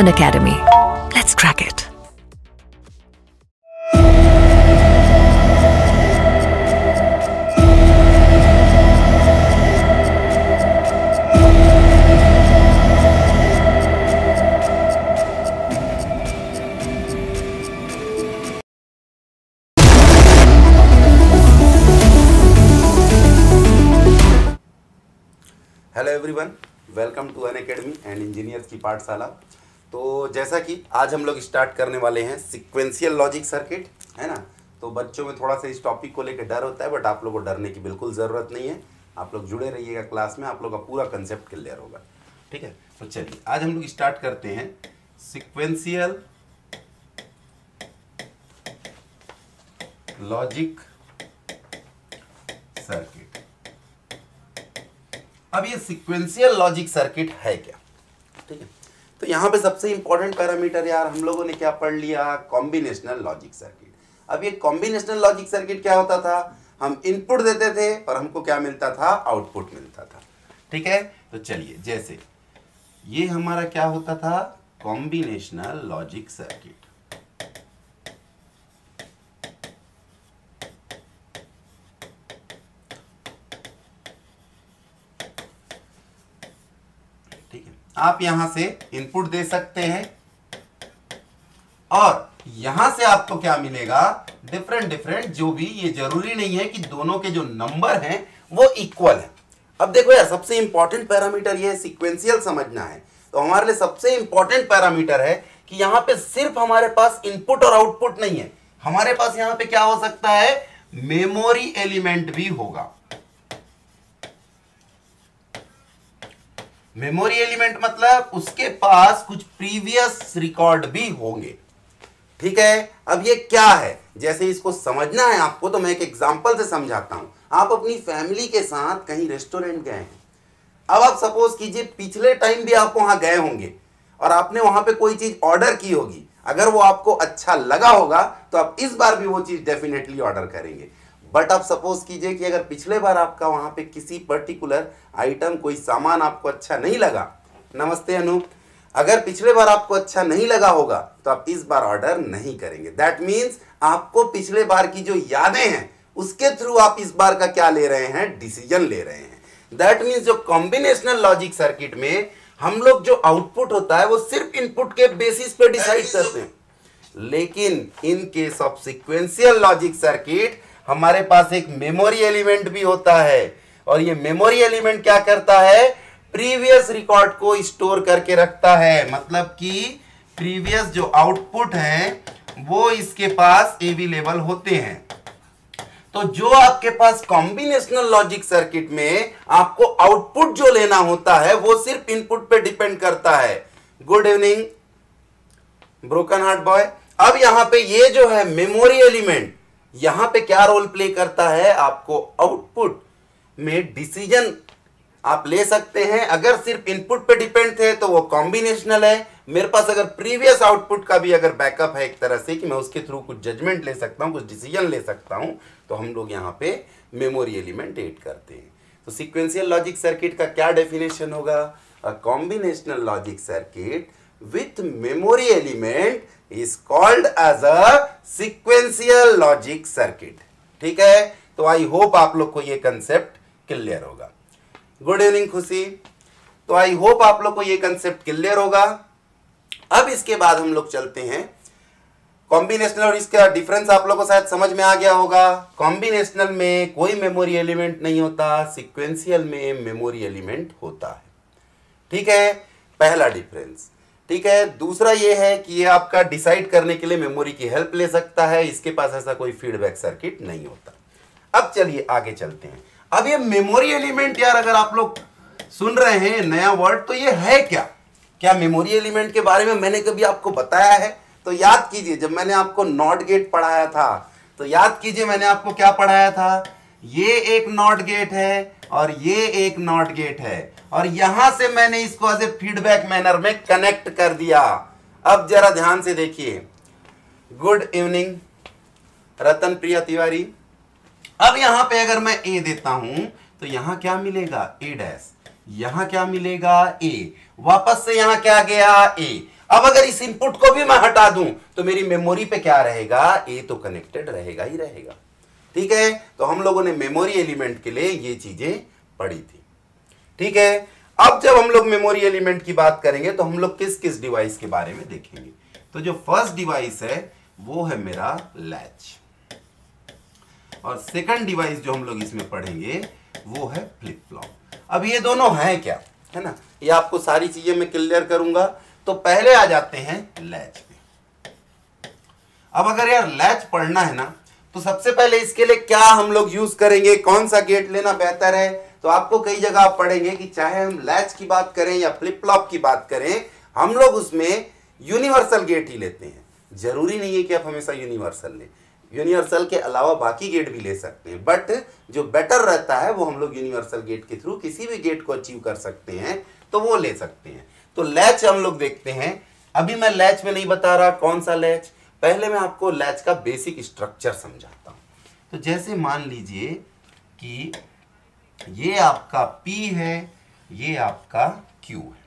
An Academy. Let's crack it. Hello everyone welcome to Unacademy and engineers की पाठशाला तो जैसा कि आज हम लोग स्टार्ट करने वाले हैं सिक्वेंशियल लॉजिक सर्किट है ना? तो बच्चों में थोड़ा सा इस टॉपिक को लेकर डर होता है बट आप लोग को डरने की बिल्कुल ज़रूरत नहीं है। आप लोग जुड़े रहिएगा क्लास में, आप लोग का पूरा कंसेप्ट क्लियर होगा। ठीक है? तो चलिए, आज हम लोग स्टार्ट करते हैं सिक्वेंशियल लॉजिक सर्किट अब ये सिक्वेंशियल लॉजिक सर्किट है क्या? तो यहाँ पे सबसे इंपॉर्टेंट पैरामीटर यार हम लोगों ने क्या पढ़ लिया? कॉम्बिनेशनल लॉजिक सर्किट अब ये कॉम्बिनेशनल लॉजिक सर्किट क्या होता था? हम इनपुट देते थे और हमको क्या मिलता था? आउटपुट मिलता था। ठीक है? तो चलिए, जैसे, ये हमारा क्या होता था? कॉम्बिनेशनल लॉजिक सर्किट ठीक है आप यहाँ से इनपुट दे सकते हैं। और यहाँ से आपको क्या मिलेगा? डिफरेंट डिफरेंट जो भी ये ज़रूरी नहीं है कि दोनों के जो नंबर हैं, वो इक्वल है। अब देखो यार, सबसे इंपॉर्टेंट पैरामीटर ये सिक्वेंशियल समझना है। तो हमारे लिए सबसे इंपॉर्टेंट पैरामीटर है कि यहाँ पे सिर्फ़ हमारे पास इनपुट और आउटपुट नहीं है। हमारे पास यहाँ पे क्या हो सकता है? मेमोरी एलिमेंट भी होगा। मेमोरी एलिमेंट मतलब उसके पास कुछ प्रीवियस रिकॉर्ड भी होंगे। ठीक है? अब ये क्या है? जैसे इसको समझना है आपको तो मैं एक एग्जांपल से समझाता हूँ। आप अपनी फैमिली के साथ कहीं रेस्टोरेंट गए हैं। अब आप सपोज़ कीजिए, पिछले टाइम भी आप वहाँ गए होंगे और आपने वहाँ पे कोई चीज़ ऑर्डर की होगी। अगर वो आपको अच्छा लगा होगा तो आप इस बार भी वो चीज़ डेफिनेटली ऑर्डर करेंगे। बट आप सपोज़ कीजिए कि अगर पिछले बार आपका वहाँ पे किसी पर्टिकुलर आइटम कोई सामान आपको अच्छा नहीं लगा नमस्ते अनूप अगर पिछले बार आपको अच्छा नहीं लगा होगा तो आप इस बार ऑर्डर नहीं करेंगे। दैट मीन्स आपको पिछले बार की जो यादें हैं उसके थ्रू आप इस बार का क्या ले रहे हैं? डिसीज़न ले रहे हैं। दैट मीन्स जो कॉम्बिनेशनल लॉजिक सर्किट में हम लोग जो आउटपुट होता है वो सिर्फ़ इनपुट के बेसिस पे डिसाइड करते हैं। लेकिन in case of sequential logic circuit हमारे पास एक मेमोरी एलिमेंट भी होता है। और ये मेमोरी एलिमेंट क्या करता है? प्रीवियस रिकॉर्ड को स्टोर करके रखता है। मतलब कि प्रीवियस जो आउटपुट है, वो इसके पास अवेलेबल होते हैं। तो जो आपके पास कॉम्बिनेशनल लॉजिक सर्किट में आपको आउटपुट जो लेना होता है, वो सिर्फ़ इनपुट पे डिपेंड करता है। Good evening broken heart boy अब यहाँ पे ये जो है मेमोरी एलिमेंट यहाँ पे क्या रोल प्ले करता है? आपको आउटपुट में डिसीज़न आप ले सकते हैं। अगर सिर्फ़ इनपुट पे डिपेंड थे तो वो कॉम्बिनेशनल है। मेरे पास अगर प्रीवियस आउटपुट का भी अगर बैकअप है एक तरह से कि मैं उसके थ्रू कुछ जजमेंट ले सकता हूँ, कुछ डिसीज़न ले सकता हूँ तो हम लोग यहाँ पे मेमोरी एलिमेंट एड करते हैं। तो सिक्वेंशियल लॉजिक सर्किट का क्या डेफिनेशन होगा? A combinational logic circuit with memory element is called as a sequential logic circuit ठीक है? तो आई होप आप लोग को ये कंसेप्ट क्लियर होगा। Good evening Khushi. तो आई होप आप लोग को ये कंसेप्ट क्लियर होगा। अब इसके बाद हम लोग चलते हैं। कॉम्बिनेशनल और इसका डिफरेंस आप लोग को शायद समझ में आ गया होगा। कॉम्बिनेशनल में कोई मेमोरी एलिमेंट नहीं होता सिक्वेंशियल में मेमोरी एलिमेंट होता है। ठीक है? पहला डिफरेंस ठीक है, दूसरा ये है कि ये आपका डिसाइड करने के लिए मेमोरी की हेल्प ले सकता है, इसके पास ऐसा कोई फीडबैक सर्किट नहीं होता। अब चलिए आगे चलते हैं। अब ये मेमोरी एलिमेंट यार, अगर आप लोग सुन रहे हैं नया वर्ड तो ये है क्या? क्या मेमोरी एलिमेंट के बारे में मैंने कभी आपको बताया है? तो याद कीजिए, जब मैंने आपको नॉट गेट पढ़ाया था तो याद कीजिए मैंने आपको क्या पढ़ाया था? ये एक नॉट गेट है और ये एक नॉट गेट है। और यहाँ से मैंने इसको ए फीडबैक मैनर में कनेक्ट कर दिया। अब जरा ध्यान से देखिए। Good evening Ratan Priya Tiwari. अब यहाँ पे अगर मैं ए देता हूँ तो यहाँ क्या मिलेगा? ए डैश यहाँ क्या मिलेगा? ए वापस से यहाँ क्या गया? ए अब अगर इस इनपुट को भी मैं हटा दूँ तो मेरी मेमोरी पे क्या रहेगा? ए तो कनेक्टेड रहेगा ही रहेगा। ठीक है? तो हम लोगों ने मेमोरी एलिमेंट के लिए ये चीज़ें पढ़ी थी। ठीक है? अब जब हम लोग मेमोरी एलिमेंट की बात करेंगे तो हम लोग किस किस डिवाइस के बारे में देखेंगे? तो जो फ़र्स्ट डिवाइस है, वो है मेरा लैच और सेकंड डिवाइस जो हम लोग इसमें पढ़ेंगे, वो है फ्लिप फ्लॉप अब ये दोनों हैं क्या? है ना? ये आपको सारी चीज़ें मैं क्लियर करूँगा। तो पहले आ जाते हैं लैच पे. अब अगर यार लैच पढ़ना है ना तो सबसे पहले इसके लिए क्या हम लोग यूज़ करेंगे? कौन सा गेट लेना बेहतर है? तो आपको कई जगह आप पढ़ेंगे कि चाहे हम लैच की बात करें या फ्लिप फ्लॉप की बात करें, हम लोग उसमें यूनिवर्सल गेट ही लेते हैं। ज़रूरी नहीं है कि आप हमेशा यूनिवर्सल लें। यूनिवर्सल के अलावा बाकी गेट भी ले सकते हैं। बट जो बेटर रहता है, वो हम लोग यूनिवर्सल गेट के थ्रू किसी भी गेट को अचीव कर सकते हैं तो वो ले सकते हैं। तो लैच हम लोग देखते हैं। अभी मैं लैच में नहीं बता रहा कौन सा लैच। पहले मैं आपको लैच का बेसिक स्ट्रक्चर समझाता हूँ। तो जैसे मान लीजिए कि ये आपका P है, ये आपका Q है।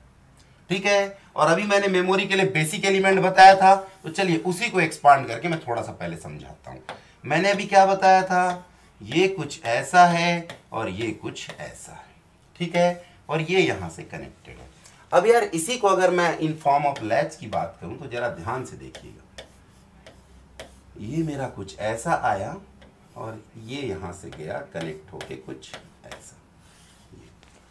ठीक है? और अभी मैंने मेमोरी के लिए बेसिक एलिमेंट बताया था तो चलिए उसी को एक्सपांड करके मैं थोड़ा सा पहले समझाता हूँ। मैंने अभी क्या बताया था? ये कुछ ऐसा है और ये कुछ ऐसा है। ठीक है? और ये यहाँ से कनेक्टेड है। अब यार, इसी को अगर मैं इन फॉर्म ऑफ़ लैच की बात करूँ तो जरा ध्यान से देखिएगा। ये मेरा कुछ ऐसा आया और ये यहाँ से गया कनेक्ट होके कुछ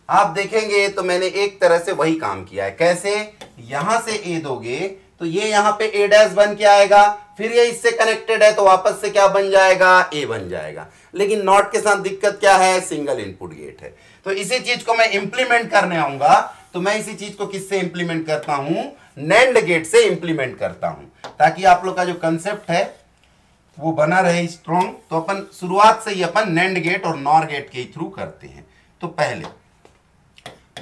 आप देखेंगे तो मैंने एक तरह से वही काम किया है। कैसे? यहाँ से ए दोगे तो ये यहाँ पे ए डैश बन के आएगा, फिर ये इससे कनेक्टेड है तो वापस से क्या बन जाएगा? ए बन जाएगा। लेकिन नॉट के साथ दिक्कत क्या है? सिंगल इनपुट गेट है। तो इसी चीज़ को मैं इंप्लीमेंट करने आऊँगा। तो मैं इसी चीज़ को किससे इंप्लीमेंट करता हूँ? नैंड गेट से इंप्लीमेंट करता हूँ। ताकि आप लोग का जो कंसेप्ट है वो बना रहे स्ट्रॉन्ग तो अपन शुरुआत से ही अपन नैंड गेट और नॉर गेट के थ्रू करते हैं। तो पहले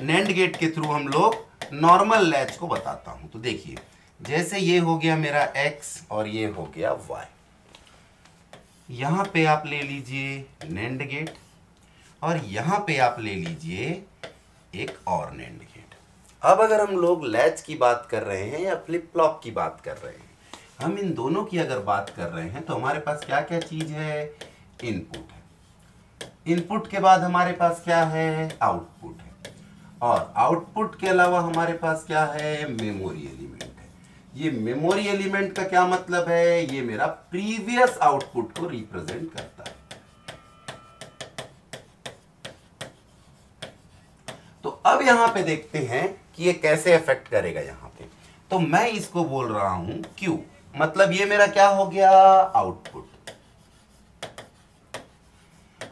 नैंड गेट के थ्रू हम लोग नॉर्मल लैच को बताता हूँ। तो देखिए, जैसे ये हो गया मेरा x और ये हो गया y यहाँ पे आप ले लीजिए नैंड गेट और यहाँ पे आप ले लीजिए एक और नैंड गेट अब अगर हम लोग लैच की बात कर रहे हैं या फ्लिप फ्लॉप की बात कर रहे हैं हम इन दोनों की अगर बात कर रहे हैं तो हमारे पास क्या क्या चीज़ है? इनपुट है। इनपुट के बाद हमारे पास क्या है? आउटपुट है। और आउटपुट के अलावा हमारे पास क्या है? मेमोरी एलिमेंट है। ये मेमोरी एलिमेंट का क्या मतलब है? ये मेरा प्रीवियस आउटपुट को रिप्रेजेंट करता है। तो अब यहाँ पे देखते हैं कि ये कैसे इफ़ेक्ट करेगा यहाँ पे। तो मैं इसको बोल रहा हूँ क्यू मतलब ये मेरा क्या हो गया? आउटपुट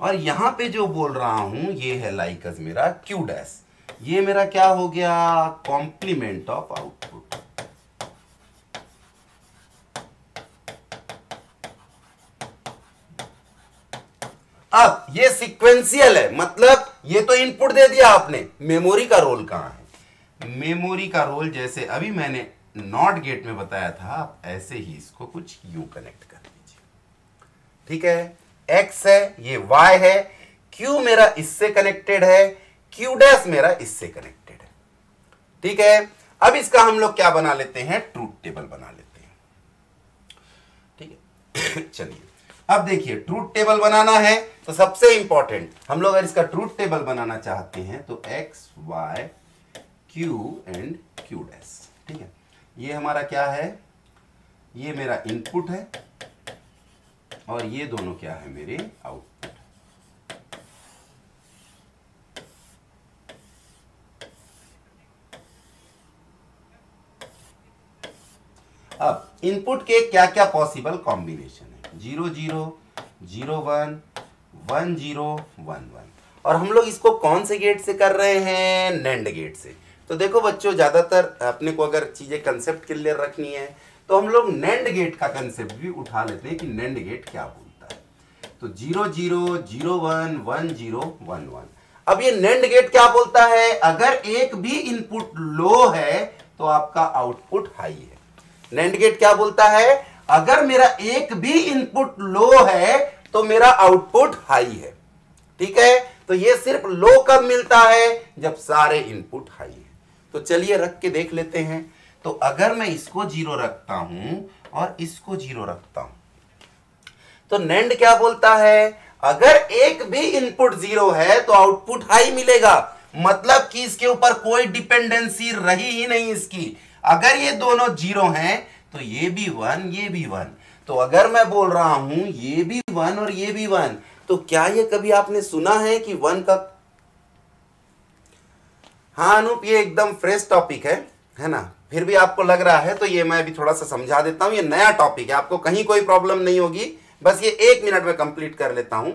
और यहाँ पे जो बोल रहा हूँ, ये है लाइकस मेरा क्यू डैश ये मेरा क्या हो गया? कॉम्प्लीमेंट ऑफ़ आउटपुट अब ये सीक्वेंशियल है मतलब ये तो इनपुट दे दिया आपने. मेमोरी का रोल कहाँ है? मेमोरी का रोल जैसे अभी मैंने नॉट गेट में बताया था, आप ऐसे ही इसको कुछ यू कनेक्ट कर लीजिए। ठीक है? एक्स है, ये y है, q मेरा इससे कनेक्टेड है, q डैश मेरा इससे कनेक्टेड है। ठीक है? अब इसका हम लोग क्या बना लेते हैं? ट्रूथ टेबल बना लेते हैं। ठीक है? चलिए। अब देखिए ट्रूथ टेबल बनाना है तो सबसे इंपॉर्टेंट हम लोग अगर इसका ट्रूथ टेबल बनाना चाहते हैं तो X Y Q and Q dash ठीक है? ये हमारा क्या है? ये मेरा इनपुट है और ये दोनों क्या है? मेरे आउटपुट अब इनपुट के क्या क्या पॉसिबल कॉम्बिनेशन है? Zero zero zero one one zero one one और हम लोग इसको कौन से गेट से कर रहे हैं? नेंड गेट से। तो देखो बच्चों, ज़्यादातर अपने को अगर चीज़ें कंसेप्ट क्लियर रखनी है तो हम लोग नेंड गेट का कंसेप्ट भी उठा लेते हैं कि नेंड गेट क्या बोलता है। तो zero zero zero one one zero one one. अब ये नेंड गेट क्या बोलता है? अगर एक भी इनपुट लो है तो आपका आउटपुट हाई है। नेंड गेट क्या बोलता है? अगर मेरा एक भी इनपुट लो है तो मेरा आउटपुट हाई है। ठीक है? तो ये सिर्फ़ लो कब मिलता है? जब सारे इनपुट हाई है। तो चलिए रख के देख लेते हैं। तो अगर मैं इसको ज़ीरो रखता हूँ और इसको ज़ीरो रखता हूँ तो नेंड क्या बोलता है? अगर एक भी इनपुट ज़ीरो है तो आउटपुट हाई मिलेगा। मतलब कि इसके ऊपर कोई डिपेंडेंसी रही ही नहीं इसकी। अगर ये दोनों ज़ीरो हैं तो ये भी वन, ये भी वन। तो अगर मैं बोल रहा हूँ, ये भी वन और ये भी वन तो क्या ये कभी आपने सुना है कि वन का हाँ अनूप, ये एकदम फ्रेश टॉपिक है है ना? फिर भी आपको लग रहा है तो ये मैं भी थोड़ा सा समझा देता हूँ, ये नया टॉपिक है, आपको कहीं कोई प्रॉब्लम नहीं होगी, बस ये एक मिनट में कंप्लीट कर लेता हूँ।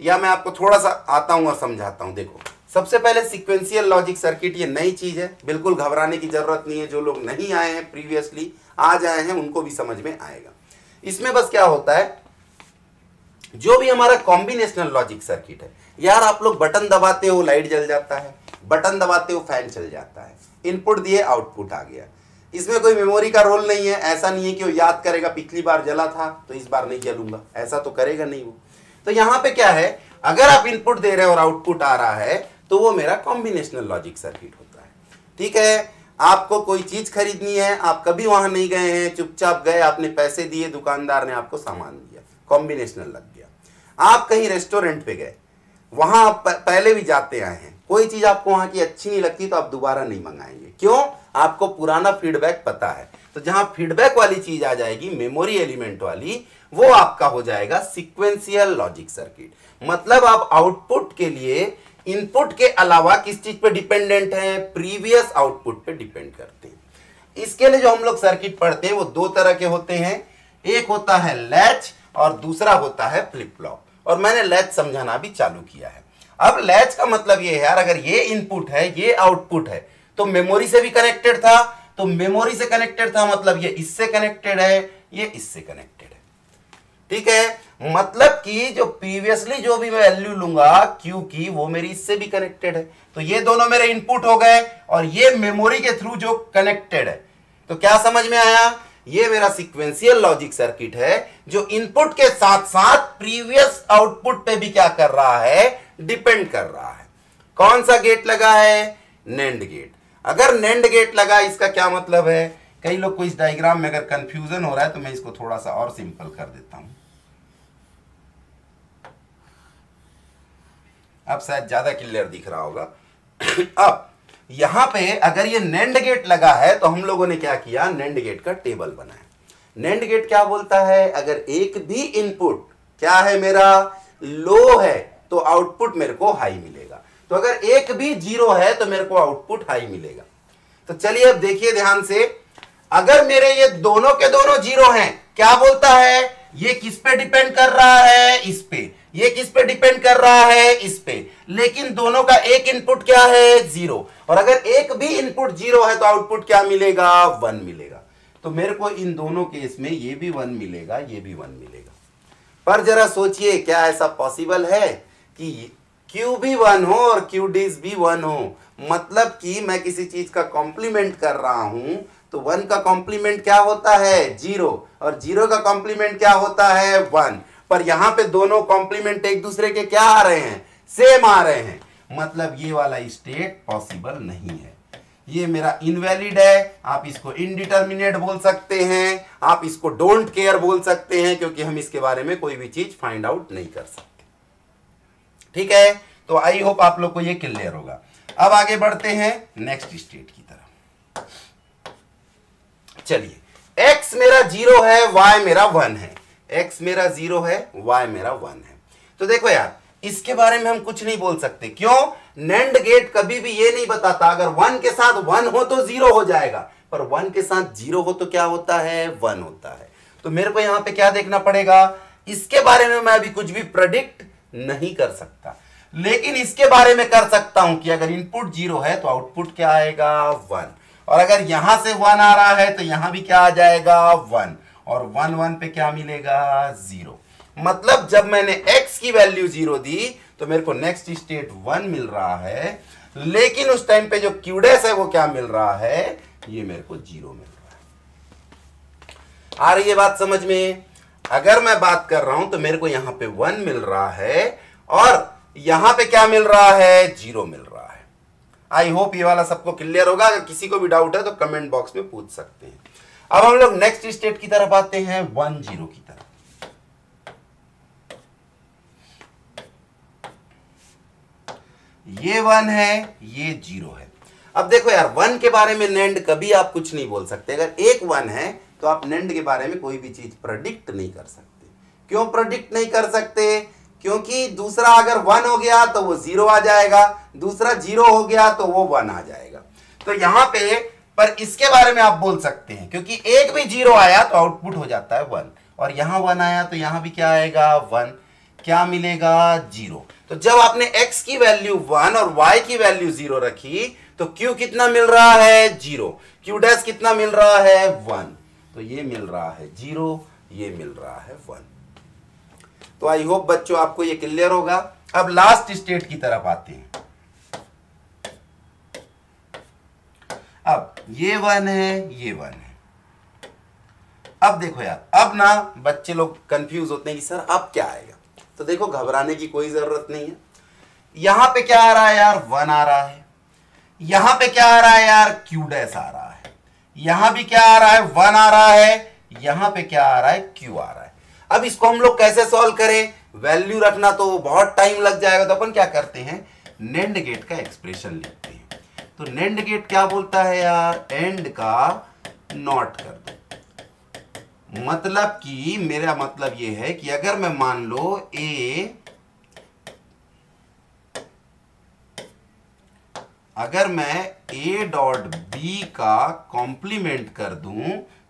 या मैं आपको थोड़ा सा आता हूँ और समझाता हूँ, देखो। सबसे पहले सिक्वेंशियल लॉजिक सर्किट ये नई चीज़ है, बिल्कुल घबराने की ज़रूरत नहीं है, जो लोग नहीं आए हैं प्रीवियसली आज आए हैं, उनको भी समझ में आएगा। इसमें बस क्या होता है, जो भी हमारा कॉम्बिनेशनल लॉजिक सर्किट है, यार आप लोग बटन दबाते हो लाइट जल जाता है। बटन दबाते हो फ़ैन चल जाता है। इनपुट दिए, आउटपुट आ गया। इसमें कोई मेमोरी का रोल नहीं है। ऐसा नहीं है कि वो याद करेगा, पिछली बार जला था तो इस बार नहीं जलूँगा। ऐसा तो करेगा नहीं वो। तो यहाँ पे क्या है? अगर आप इनपुट दे रहे हो और आउटपुट आ रहा है तो वो मेरा कॉम्बिनेशनल लॉजिक सर्किट होता है। ठीक है? आपको कोई चीज़ खरीदनी है, आप कभी वहाँ नहीं गए हैं, चुपचाप गए, आपने पैसे दिए, दुकानदार ने आपको सामान दिया। कॉम्बिनेशनल लग गया। आप कहीं रेस्टोरेंट पे गए, वहाँ आप पहले भी जाते आए हैं। कोई चीज़ आपको वहाँ की अच्छी नहीं लगती तो आप दोबारा नहीं मंगाएँगे। क्यों? आपको पुराना फीडबैक पता है। तो जहाँ फीडबैक वाली चीज़ आ जाएगी मेमोरी एलिमेंट वाली, वो आपका हो जाएगा सिक्वेंशियल लॉजिक सर्किट मतलब आप आउटपुट के लिए इनपुट के अलावा किस चीज़ पे डिपेंडेंट है? प्रीवियस आउटपुट पे डिपेंड करते हैं। इसके लिए जो हम लोग सर्किट पढ़ते हैं, वो दो तरह के होते हैं। एक होता है लैच और दूसरा होता है फ्लिप फ्लॉप और मैंने लैच समझाना भी चालू किया है। अब लैच का मतलब ये है यार, अगर ये इनपुट है, ये आउटपुट है तो मेमोरी से भी कनेक्टेड था तो मेमोरी से कनेक्टेड था मतलब ये इससे कनेक्टेड है, ये इससे कनेक्टेड है। ठीक है? मतलब कि जो प्रीवियसली जो भी मैं वैल्यू लूँगा क्यू की, वो मेरी इससे भी कनेक्टेड है। तो ये दोनों मेरे इनपुट हो गए, और ये मेमोरी के थ्रू जो कनेक्टेड है। तो क्या समझ में आया? ये मेरा सिक्वेंशियल लॉजिक सर्किट है, जो इनपुट के साथ साथ प्रीवियस आउटपुट पे भी क्या कर रहा है? डिपेंड कर रहा है। कौन सा गेट लगा है? नेंड गेट अगर नेंड गेट लगा, इसका क्या मतलब है? कई लोग को इस डायग्राम में अगर कंफ्यूजन हो रहा है तो मैं इसको थोड़ा सा और सिंपल कर देता हूँ। अब शायद ज़्यादा क्लियर दिख रहा होगा। अब यहाँ पे अगर ये नेंड गेट लगा है तो हम लोगों ने क्या किया? नेंड गेट का टेबल बनाया। नेंड गेट क्या बोलता है? अगर एक भी इनपुट, क्या है मेरा? लो है तो आउटपुट मेरे को हाई मिलेगा। तो अगर एक भी ज़ीरो है तो मेरे को आउटपुट हाई मिलेगा। तो चलिए अब देखिए ध्यान से। अगर मेरे ये दोनों के दोनों ज़ीरो हैं, क्या बोलता है? ये किस पे डिपेंड कर रहा है? इस पे। ये किस पे डिपेंड कर रहा है? इस पे। लेकिन दोनों का एक इनपुट क्या है? ज़ीरो। और अगर एक भी इनपुट ज़ीरो है तो आउटपुट क्या मिलेगा? वन मिलेगा। तो मेरे को इन दोनों केस में ये भी वन मिलेगा, ये भी वन मिलेगा। पर जरा सोचिए, क्या ऐसा पॉसिबल है कि क्यू भी वन हो और क्यू डीज भी वन हो? मतलब कि मैं किसी चीज़ का कॉम्प्लीमेंट कर रहा हूँ तो वन का कॉम्प्लीमेंट क्या होता है? ज़ीरो। और ज़ीरो का कॉम्प्लीमेंट क्या होता है? वन। पर यहाँ पे दोनों कॉम्प्लीमेंट एक दूसरे के क्या आ रहे हैं? सेम आ रहे हैं। मतलब ये वाला स्टेट पॉसिबल नहीं है। ये मेरा इनवैलिड है, आप इसको इनडिटर्मिनेट बोल सकते हैं, आप इसको डोंट केयर बोल सकते हैं, क्योंकि हम इसके बारे में कोई भी चीज़ फाइंड आउट नहीं कर सकते। ठीक है? तो आई होप आप लोग को ये क्लियर होगा। अब आगे बढ़ते हैं नेक्स्ट स्टेट की तरफ़। चलिए, x मेरा ज़ीरो है, y मेरा वन है। x मेरा ज़ीरो है, y मेरा वन है। तो देखो यार इसके बारे में हम कुछ नहीं बोल सकते। क्यों? नेंड गेट कभी भी ये नहीं बताता, अगर वन के साथ वन हो तो ज़ीरो हो जाएगा। पर वन के साथ ज़ीरो हो तो क्या होता है? वन होता है। तो मेरे को यहाँ पे क्या देखना पड़ेगा? इसके बारे में मैं अभी कुछ भी प्रडिक्ट नहीं कर सकता। लेकिन इसके बारे में कर सकता हूँ कि अगर इनपुट ज़ीरो है तो आउटपुट क्या आएगा? वन और अगर यहाँ से वन आ रहा है तो यहाँ भी क्या आ जाएगा? वन और वन वन पे क्या मिलेगा? ज़ीरो मतलब जब मैंने x की वैल्यू ज़ीरो दी तो मेरे को नेक्स्ट स्टेट वन मिल रहा है। लेकिन उस टाइम पे जो क्यूडेस है, वो क्या मिल रहा है? ये मेरे को ज़ीरो मिल रहा है। आ रही है बात समझ में? अगर मैं बात कर रहा हूँ तो मेरे को यहाँ पे वन मिल रहा है और यहाँ पे क्या मिल रहा है? ज़ीरो मिल रहा है। आई होप ये वाला सबको क्लियर होगा। अगर किसी को भी डाउट है तो कमेंट बॉक्स में पूछ सकते हैं। अब हम लोग नेक्स्ट स्टेट की तरफ़ आते हैं वन ज़ीरो की तरफ़। ये वन है, ये ज़ीरो है। अब देखो यार, वन के बारे में नेंड कभी आप कुछ नहीं बोल सकते। अगर एक वन है तो आप नेंड के बारे में कोई भी चीज़ प्रडिक्ट नहीं कर सकते। क्यों प्रडिक्ट नहीं कर सकते? क्योंकि दूसरा अगर वन हो गया तो वो ज़ीरो आ जाएगा। दूसरा ज़ीरो हो गया तो वो वन आ जाएगा। तो यहाँ पे, पर इसके बारे में आप बोल सकते हैं। क्योंकि एक भी ज़ीरो आया तो आउटपुट हो जाता है वन। और यहाँ वन आया तो यहाँ भी क्या आएगा? वन। क्या मिलेगा? ज़ीरो। तो जब आपने x की वैल्यू वन और y की वैल्यू ज़ीरो रखी तो q कितना मिल रहा है? ज़ीरो q डैश कितना मिल रहा है? वन तो ये मिल रहा है ज़ीरो ये मिल रहा है वन तो आई होप बच्चों, आपको ये क्लियर होगा। अब लास्ट स्टेट की तरफ़ आते हैं। अब ये वन है, ये वन है। अब देखो यार, अब ना बच्चे लोग कंफ्यूज होते हैं कि, सर, अब क्या आएगा? तो देखो, घबराने की कोई ज़रूरत नहीं है। यहाँ पे क्या आ रहा है यार? वन आ रहा है। यहाँ पे क्या आ रहा है यार? क्यू डैस आ रहा है। यहाँ भी क्या आ रहा है? वन आ रहा है। यहाँ पे क्या आ रहा है? क्यू आ रहा है। अब इसको हम लोग कैसे सॉल्व करें? वैल्यू रखना तो बहुत टाइम लग जाएगा। तो अपन क्या करते हैं? नेंड गेट का एक्सप्रेशन लिखते हैं। तो नेंड गेट क्या बोलता है यार? एंड का नॉट कर दो मतलब कि मेरा मतलब यह है कि अगर मैं मान लो ए अगर मैं ए डॉट बी का कॉम्प्लीमेंट कर दूँ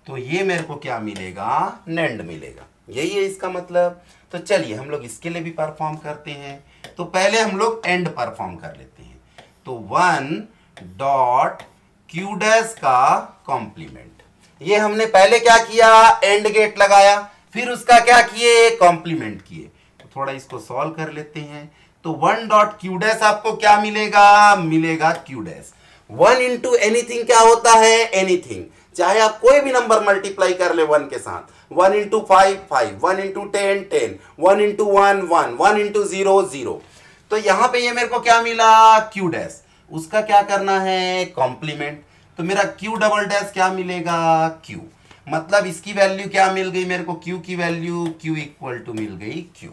तो ये मेरे को क्या मिलेगा? नेंड मिलेगा। यही है इसका मतलब। तो चलिए, हम लोग इसके लिए भी परफॉर्म करते हैं। तो पहले हम लोग एंड परफॉर्म कर लेते हैं। तो वन डॉट क्यू डैश का कॉम्प्लीमेंट ये हमने पहले क्या किया? एंड गेट लगाया। फिर उसका क्या किए? कॉम्प्लीमेंट किए। तो थोड़ा इसको सॉल्व कर लेते हैं। तो वन डॉट क्यू डैश आपको क्या मिलेगा? मिलेगा Q dash one into anything क्या होता है? एनीथिंग चाहे आप कोई भी नंबर मल्टीप्लाई कर ले वन के साथ। One into five five one into ten ten one into one one one into zero zero तो यहाँ पे ये मेरे को क्या मिला? क्यू डैश उसका क्या करना है? कॉम्प्लीमेंट तो मेरा क्यू डबल डैश क्या मिलेगा? क्यू मतलब इसकी वैल्यू क्या मिल गई? मेरे को क्यू की वैल्यू क्यू इक्वल टू मिल गई क्यू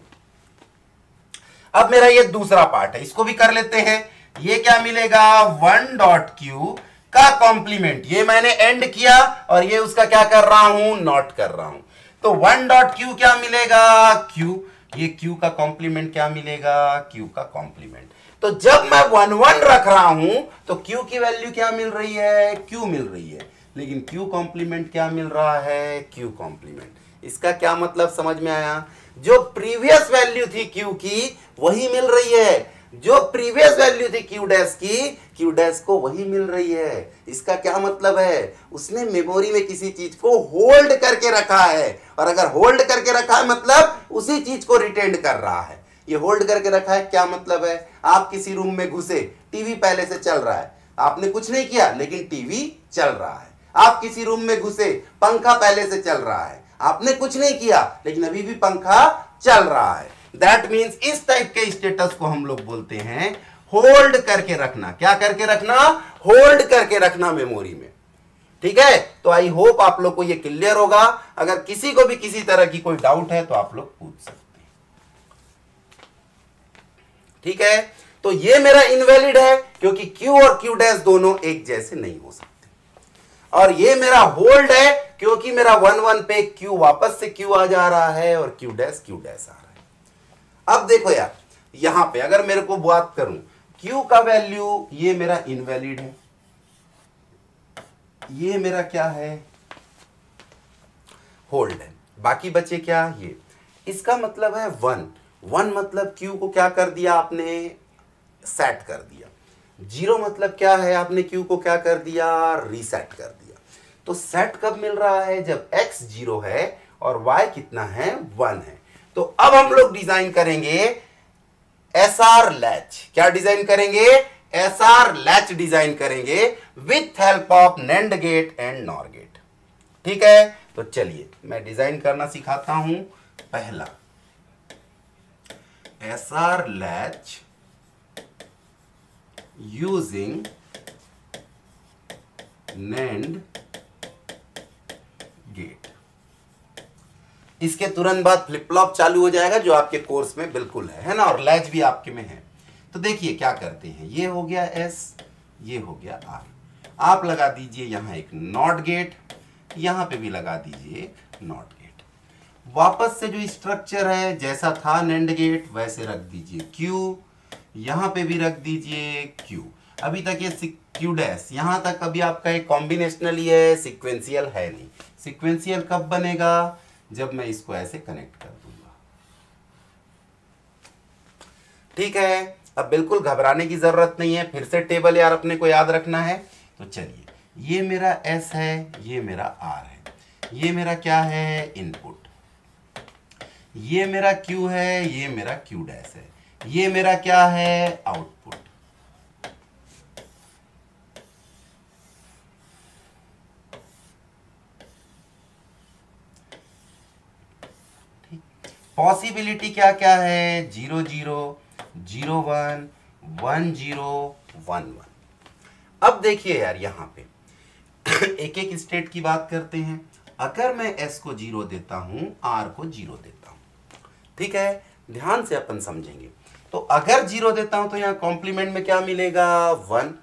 अब मेरा ये दूसरा पार्ट है। इसको भी कर लेते हैं। ये क्या मिलेगा? वन डॉट क्यू का कॉम्प्लीमेंट ये मैंने एंड किया और ये उसका क्या कर रहा हूँ? नॉट कर रहा हूँ। तो वन डॉट क्यू क्या मिलेगा? क्यू ये क्यू का कॉम्प्लीमेंट क्या मिलेगा? क्यू का कॉम्प्लीमेंट तो जब मैं वन वन रख रहा हूँ तो क्यू की वैल्यू क्या मिल रही है? क्यू मिल रही है। लेकिन क्यू कॉम्प्लीमेंट क्या मिल रहा है? क्यू कॉम्प्लीमेंट इसका क्या मतलब समझ में आया? जो प्रीवियस वैल्यू थी क्यू की, वही मिल रही है। जो प्रीवियस वैल्यू थी क्यू डैश की क्यू डैश को वही मिल रही है। इसका क्या मतलब है? उसने मेमोरी में किसी चीज़ को होल्ड करके रखा है। और अगर होल्ड करके रखा है मतलब उसी चीज़ को रिटेंड कर रहा है। ये होल्ड करके रखा है, क्या मतलब है? आप किसी रूम में घुसे, टीवी पहले से चल रहा है। आपने कुछ नहीं किया, लेकिन टीवी चल रहा है। आप किसी रूम में घुसे, पंखा पहले से चल रहा है। आपने कुछ नहीं किया, लेकिन अभी भी पंखा चल रहा है। दैट मीन्स इस टाइप के स्टेटस को हम लोग बोलते हैं, होल्ड करके रखना। क्या करके रखना? होल्ड करके रखना मेमोरी में। ठीक है? तो आई होप आप लोग को ये क्लियर होगा। अगर किसी को भी किसी तरह की कोई डाउट है तो आप लोग पूछ सकते हैं ठीक है? तो ये मेरा इनवैलिड है, क्योंकि क्यू और क्यू डैश दोनों एक जैसे नहीं हो सकते। और ये मेरा होल्ड है, क्योंकि मेरा वन वन पे क्यू वापस से क्यू आ जा रहा है और क्यू डैश क्यू डैश आ रहा है। अब देखो यार, यहाँ पे अगर मेरे को बात करूँ क्यू का वैल्यू ये मेरा इनवैलिड है। ये मेरा क्या है? होल्ड है। बाकी बचे क्या? ये। इसका मतलब है वन वन मतलब क्यू को क्या कर दिया आपने? सेट कर दिया। ज़ीरो मतलब क्या है आपने क्यू को क्या कर दिया? रीसेट कर दिया। तो सेट कब मिल रहा है? जब एक्स ज़ीरो है और वाई कितना है? वन है। तो अब हम लोग डिज़ाइन करेंगे एस आर लैच क्या डिज़ाइन करेंगे? एस आर लैच डिज़ाइन करेंगे with help of NAND gate and NOR gate ठीक है? तो चलिए, मैं डिज़ाइन करना सिखाता हूँ पहला। R latch using NAND gate इसके तुरंत बाद फ्लिप फ्लॉप चालू हो जाएगा, जो आपके कोर्स में बिल्कुल है है ना? और लैच भी आपके में है। तो देखिए क्या करते हैं। ये हो गया एस ये हो गया आर आप लगा दीजिए यहाँ एक नॉट गेट यहाँ पे भी लगा दीजिए एक नॉट गेट वापस से जो स्ट्रक्चर है, जैसा था नेंड गेट वैसे रख दीजिए क्यू यहाँ पे भी रख दीजिए क्यू अभी तक ये क्यू डैश यहाँ तक अभी आपका एक कॉम्बिनेशनल ही है सिक्वेंशियल है नहीं। सिक्वेंशियल कब बनेगा? जब मैं इसको ऐसे कनेक्ट कर दूँगा। ठीक है? अब बिल्कुल घबराने की ज़रूरत नहीं है। फिर से टेबल यार अपने को याद रखना है। तो चलिए। ये मेरा एस है, ये मेरा आर है। ये मेरा क्या है? इनपुट ये मेरा क्यू है, ये मेरा क्यू डैश है। ये मेरा क्या है? आउटपुट पॉसिबिलिटी क्या क्या है? Zero zero zero one one zero one one अब देखिए यार यहाँ पे। एक एक स्टेट की बात करते हैं। अगर मैं एस को ज़ीरो देता हूँ आर को ज़ीरो देता ठीक है? ध्यान से अपन समझेंगे। तो अगर ज़ीरो देता हूँ तो यहाँ कॉम्प्लीमेंट में क्या मिलेगा? वन।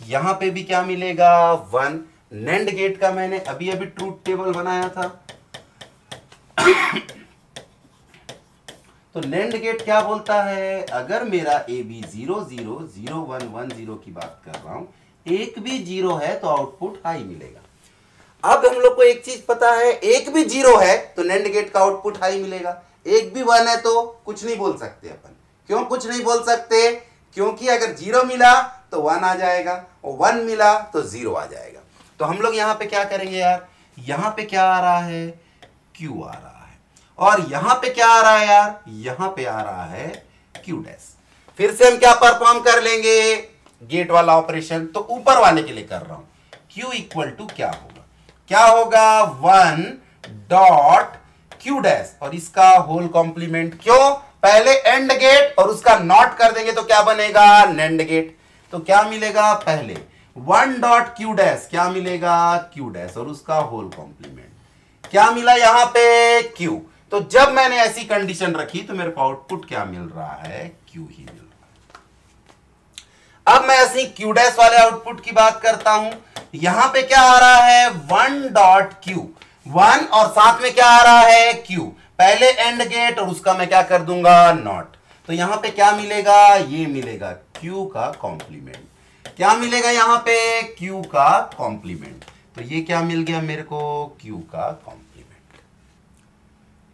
यहाँ पे भी क्या मिलेगा? वन। नेंड गेट का मैंने अभी अभी ट्रूथ टेबल बनाया था। तो नेंड गेट क्या बोलता है? अगर मेरा A B zero zero zero one one zero की बात कर रहा हूँ, एक भी ज़ीरो है तो आउटपुट हाई मिलेगा। अब हम लोग को एक चीज़ पता है, एक भी ज़ीरो है तो नेंड गेट का आउटपुट हाई मिलेगा। एक भी वन है तो कुछ नहीं बोल सकते अपन। क्यों कुछ नहीं बोल सकते? क्योंकि अगर ज़ीरो मिला तो वन आ जाएगा और वन मिला तो ज़ीरो आ जाएगा। तो हम लोग यहाँ पे क्या करेंगे यार? यहाँ पे क्या आ रहा है? क्यू आ रहा है। और यहाँ पे क्या आ रहा है यार? यहाँ पे आ रहा है क्यू डैश फिर से हम क्या परफॉर्म कर लेंगे? गेट वाला ऑपरेशन तो ऊपर वाले के लिए कर रहा हूँ। क्यू इक्वल टू क्या होगा? क्या होगा? वन डॉट क्यू डैश और इसका होल कॉम्प्लीमेंट क्यों? पहले एंड गेट और उसका नॉट कर देंगे तो क्या बनेगा? नेंड गेट तो क्या मिलेगा पहले? वन डॉट क्यू डैश क्या मिलेगा? क्यू डैश और उसका होल कॉम्प्लीमेंट क्या मिला यहाँ पे? क्यू तो जब मैंने ऐसी कंडीशन रखी तो मेरे को आउटपुट क्या मिल रहा है? क्यू ही मिल रहा है। अब मैं ऐसी क्यू डैश वाले आउटपुट की बात करता हूँ। यहाँ पे क्या आ रहा है? वन डॉट क्यू वन और साथ में क्या आ रहा है? क्यू पहले एंड गेट और उसका मैं क्या कर दूँगा? नॉट तो यहाँ पे क्या मिलेगा? ये मिलेगा क्यू का कॉम्प्लीमेंट क्या मिलेगा यहाँ पे? क्यू का कॉम्प्लीमेंट तो ये क्या मिल गया मेरे को? क्यू का कॉम्प्लीमेंट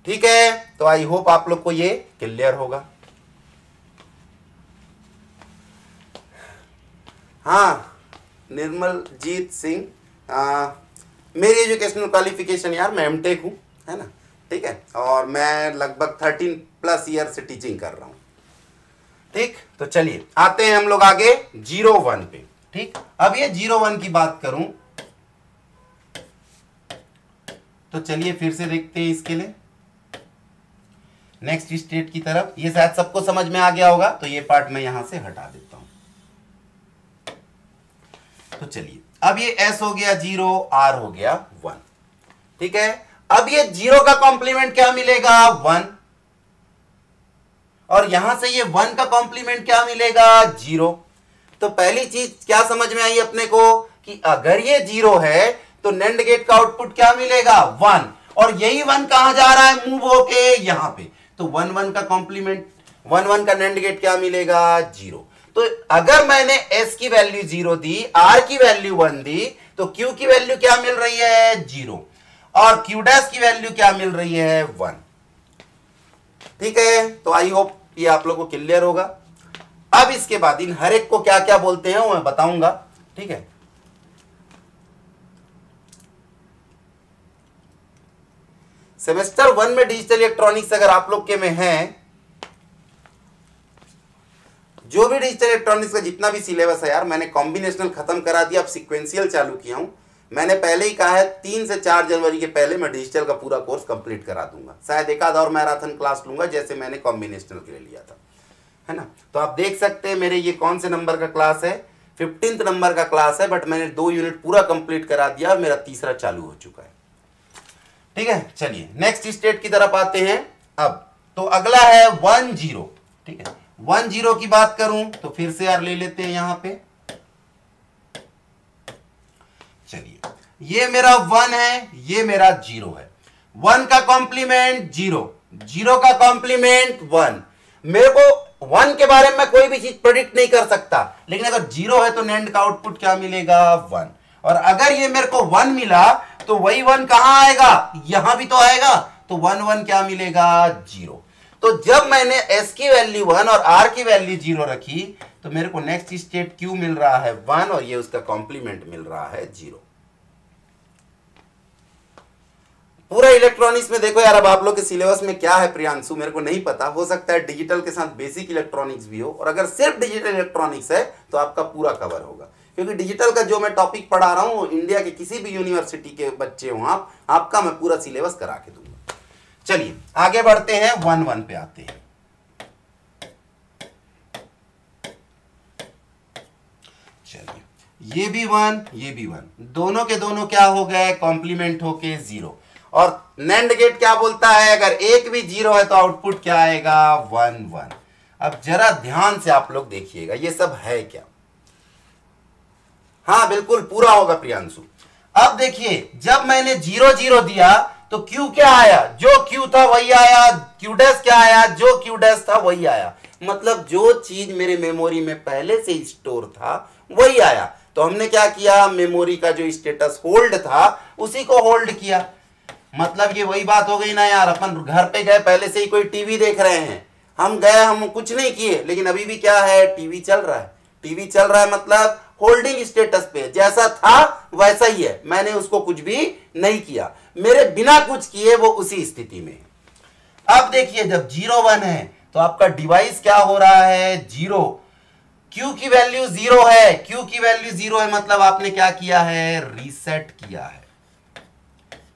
ठीक है? तो आई होप आप लोग को ये क्लियर होगा। हाँ निर्मल जीत सिंह मेरी एजुकेशनल क्वालिफिकेशन यार मैं एमटेक हूँ, है ना? ठीक है? और मैं लगभग थर्टीन प्लस ईयर से टीचिंग कर रहा हूँ। ठीक? तो चलिए, आते हैं हम लोग आगे ज़ीरो वन पे। ठीक? अब ये ज़ीरो वन की बात करूँ। तो चलिए फिर से देखते हैं इसके लिए। नेक्स्ट स्टेट की तरफ़। ये शायद सबको समझ में आ गया होगा तो ये पार्ट मैं यहाँ से हटा देता हूँ। तो चलिए। अब ये एस हो गया ज़ीरो आर हो गया वन ठीक है? अब ये ज़ीरो का कॉम्प्लीमेंट क्या मिलेगा? वन और यहाँ से ये वन का कॉम्प्लीमेंट क्या मिलेगा? ज़ीरो तो पहली चीज़ क्या समझ में आई अपने को? कि अगर ये ज़ीरो है तो नेंड गेट का आउटपुट क्या मिलेगा? वन और यही वन कहा जा रहा है? मूव होके यहाँ पे. तो वन वन का कॉम्प्लीमेंट वन वन का नैंड गेट क्या मिलेगा? ज़ीरो तो अगर मैंने एस की वैल्यू ज़ीरो दी आर की वैल्यू वन दी तो क्यू की वैल्यू क्या मिल रही है? ज़ीरो और क्यू डैश की वैल्यू क्या मिल रही है? वन ठीक है? तो आई होप ये आप लोग को क्लियर होगा। अब इसके बाद इन हर एक को क्या क्या बोलते हैं मैं बताऊँगा। ठीक है? सेमेस्टर वन में डिजिटल इलेक्ट्रॉनिक्स अगर आप लोग के में है जो भी डिजिटल इलेक्ट्रॉनिक्स का जितना भी सिलेबस है यार, मैंने कॉम्बिनेशनल खत्म करा दिया, अब सिक्वेंशियल चालू किया हूँ। मैंने पहले ही कहा है, तीन से चार जनवरी के पहले मैं डिजिटल का पूरा कोर्स कंप्लीट करा दूँगा। शायद एक आध और मैराथन क्लास लूँगा, जैसे मैंने कॉम्बिनेशनल के लिए लिया था। है ना? तो आप देख सकते हैं, मेरे ये कौन से नंबर का क्लास है? फिफ्टींथ नंबर का क्लास है बट मैंने दो यूनिट पूरा कंप्लीट करा दिया और मेरा तीसरा चालू हो चुका है। ठीक है? चलिए नेक्स्ट स्टेट की तरफ़ आते हैं। अब तो अगला है वन ज़ीरो ठीक है? वन ज़ीरो की बात करूँ तो फिर से यार ले लेते हैं यहाँ पे। चलिए, ये मेरा वन है, ये मेरा ज़ीरो है। वन का कॉम्प्लीमेंट ज़ीरो ज़ीरो का कॉम्प्लीमेंट वन। मेरे को वन के बारे में कोई भी चीज़ प्रोडिक्ट नहीं कर सकता, लेकिन अगर ज़ीरो है तो नेंड का आउटपुट क्या मिलेगा? वन। और अगर ये मेरे को वन मिला तो वही वन कहाँ आएगा? यहाँ भी तो आएगा तो वन वन क्या मिलेगा? ज़ीरो। तो जब मैंने एस की वैल्यू वन और आर की वैल्यू ज़ीरो रखी तो मेरे को नेक्स्ट स्टेट क्यू मिल रहा है वन और ये उसका कॉम्प्लीमेंट मिल रहा है ज़ीरो पूरा इलेक्ट्रॉनिक्स में देखो यार, अब आप लोग के सिलेबस में क्या है प्रियांशु, मेरे को नहीं पता। हो सकता है डिजिटल के साथ बेसिक इलेक्ट्रॉनिक्स भी हो, और अगर सिर्फ़ डिजिटल इलेक्ट्रॉनिक्स है तो आपका पूरा कवर होगा। क्योंकि डिजिटल का जो मैं टॉपिक पढ़ा रहा हूँ इंडिया के किसी भी यूनिवर्सिटी के बच्चे हो आप, आपका मैं पूरा सिलेबस करा के दूँगा। चलिए, आगे बढ़ते हैं, वन वन पे आते हैं। चलिए, ये भी वन, ये भी वन। दोनों के दोनों क्या हो गए? कॉम्प्लीमेंट होके ज़ीरो और नैंड गेट क्या बोलता है? अगर एक भी ज़ीरो है तो आउटपुट क्या आएगा? One one. अब जरा ध्यान से आप लोग देखिएगा, ये सब है क्या? हाँ बिल्कुल पूरा होगा प्रियांशु। अब देखिए, जब मैंने ज़ीरो ज़ीरो दिया तो क्यू क्या आया? जो क्यू था वही आया क्यू डैश क्या आया? जो क्यू डैश था वही आया। मतलब जो चीज़ मेरे मेमोरी में पहले से स्टोर था, वही आया। तो हमने क्या किया? मेमोरी का जो स्टेटस होल्ड था, उसी को होल्ड किया। मतलब ये वही बात हो गई ना यार, अपन घर पे गए, पहले से ही कोई टीवी देख रहे हैं। हम गए, हम कुछ नहीं किए, लेकिन अभी भी क्या है? टीवी चल रहा है। टीवी चल रहा है मतलब होल्डिंग स्टेटस पे, जैसा था वैसा ही है। मैंने उसको कुछ भी नहीं किया। मेरे बिना कुछ किए वो उसी स्थिति में। अब देखिए, जब ज़ीरो वन है तो आपका डिवाइस क्या हो रहा है? ज़ीरो। क्यू की वैल्यू ज़ीरो है। क्यू की वैल्यू ज़ीरो है मतलब आपने क्या किया है? रीसेट किया है।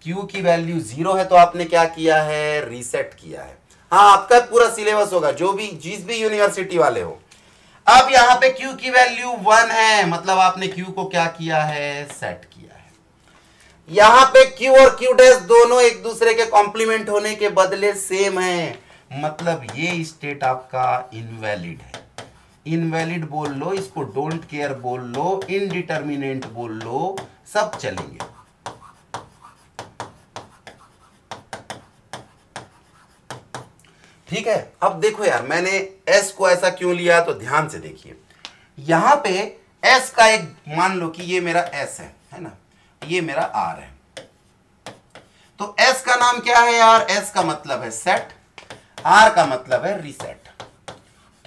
क्यू की वैल्यू ज़ीरो है तो आपने क्या किया है? रीसेट किया है। हाँ आपका पूरा सिलेबस होगा। जो भी, जिस भी यूनिवर्सिटी वाले हो। अब यहाँ पे क्यू की वैल्यू वन है मतलब आपने क्यू को क्या किया है? सेट किया है। यहाँ पे क्यू और क्यू डैश दोनों एक दूसरे के कॉम्प्लीमेंट होने के बदले सेम है। मतलब ये स्टेट आपका इनवैलिड है। इनवैलिड बोल लो, इसको डोंट केयर बोल लो इनडिटर्मिनेंट बोल लो, सब चलेंगे। ठीक है? अब देखो यार, मैंने एस को ऐसा क्यों लिया तो ध्यान से देखिए। यहाँ पे एस का एक, मान लो कि ये मेरा एस है है ना? ये मेरा आर है। तो एस का नाम क्या है यार? एस का मतलब है सेट आर का मतलब है रीसेट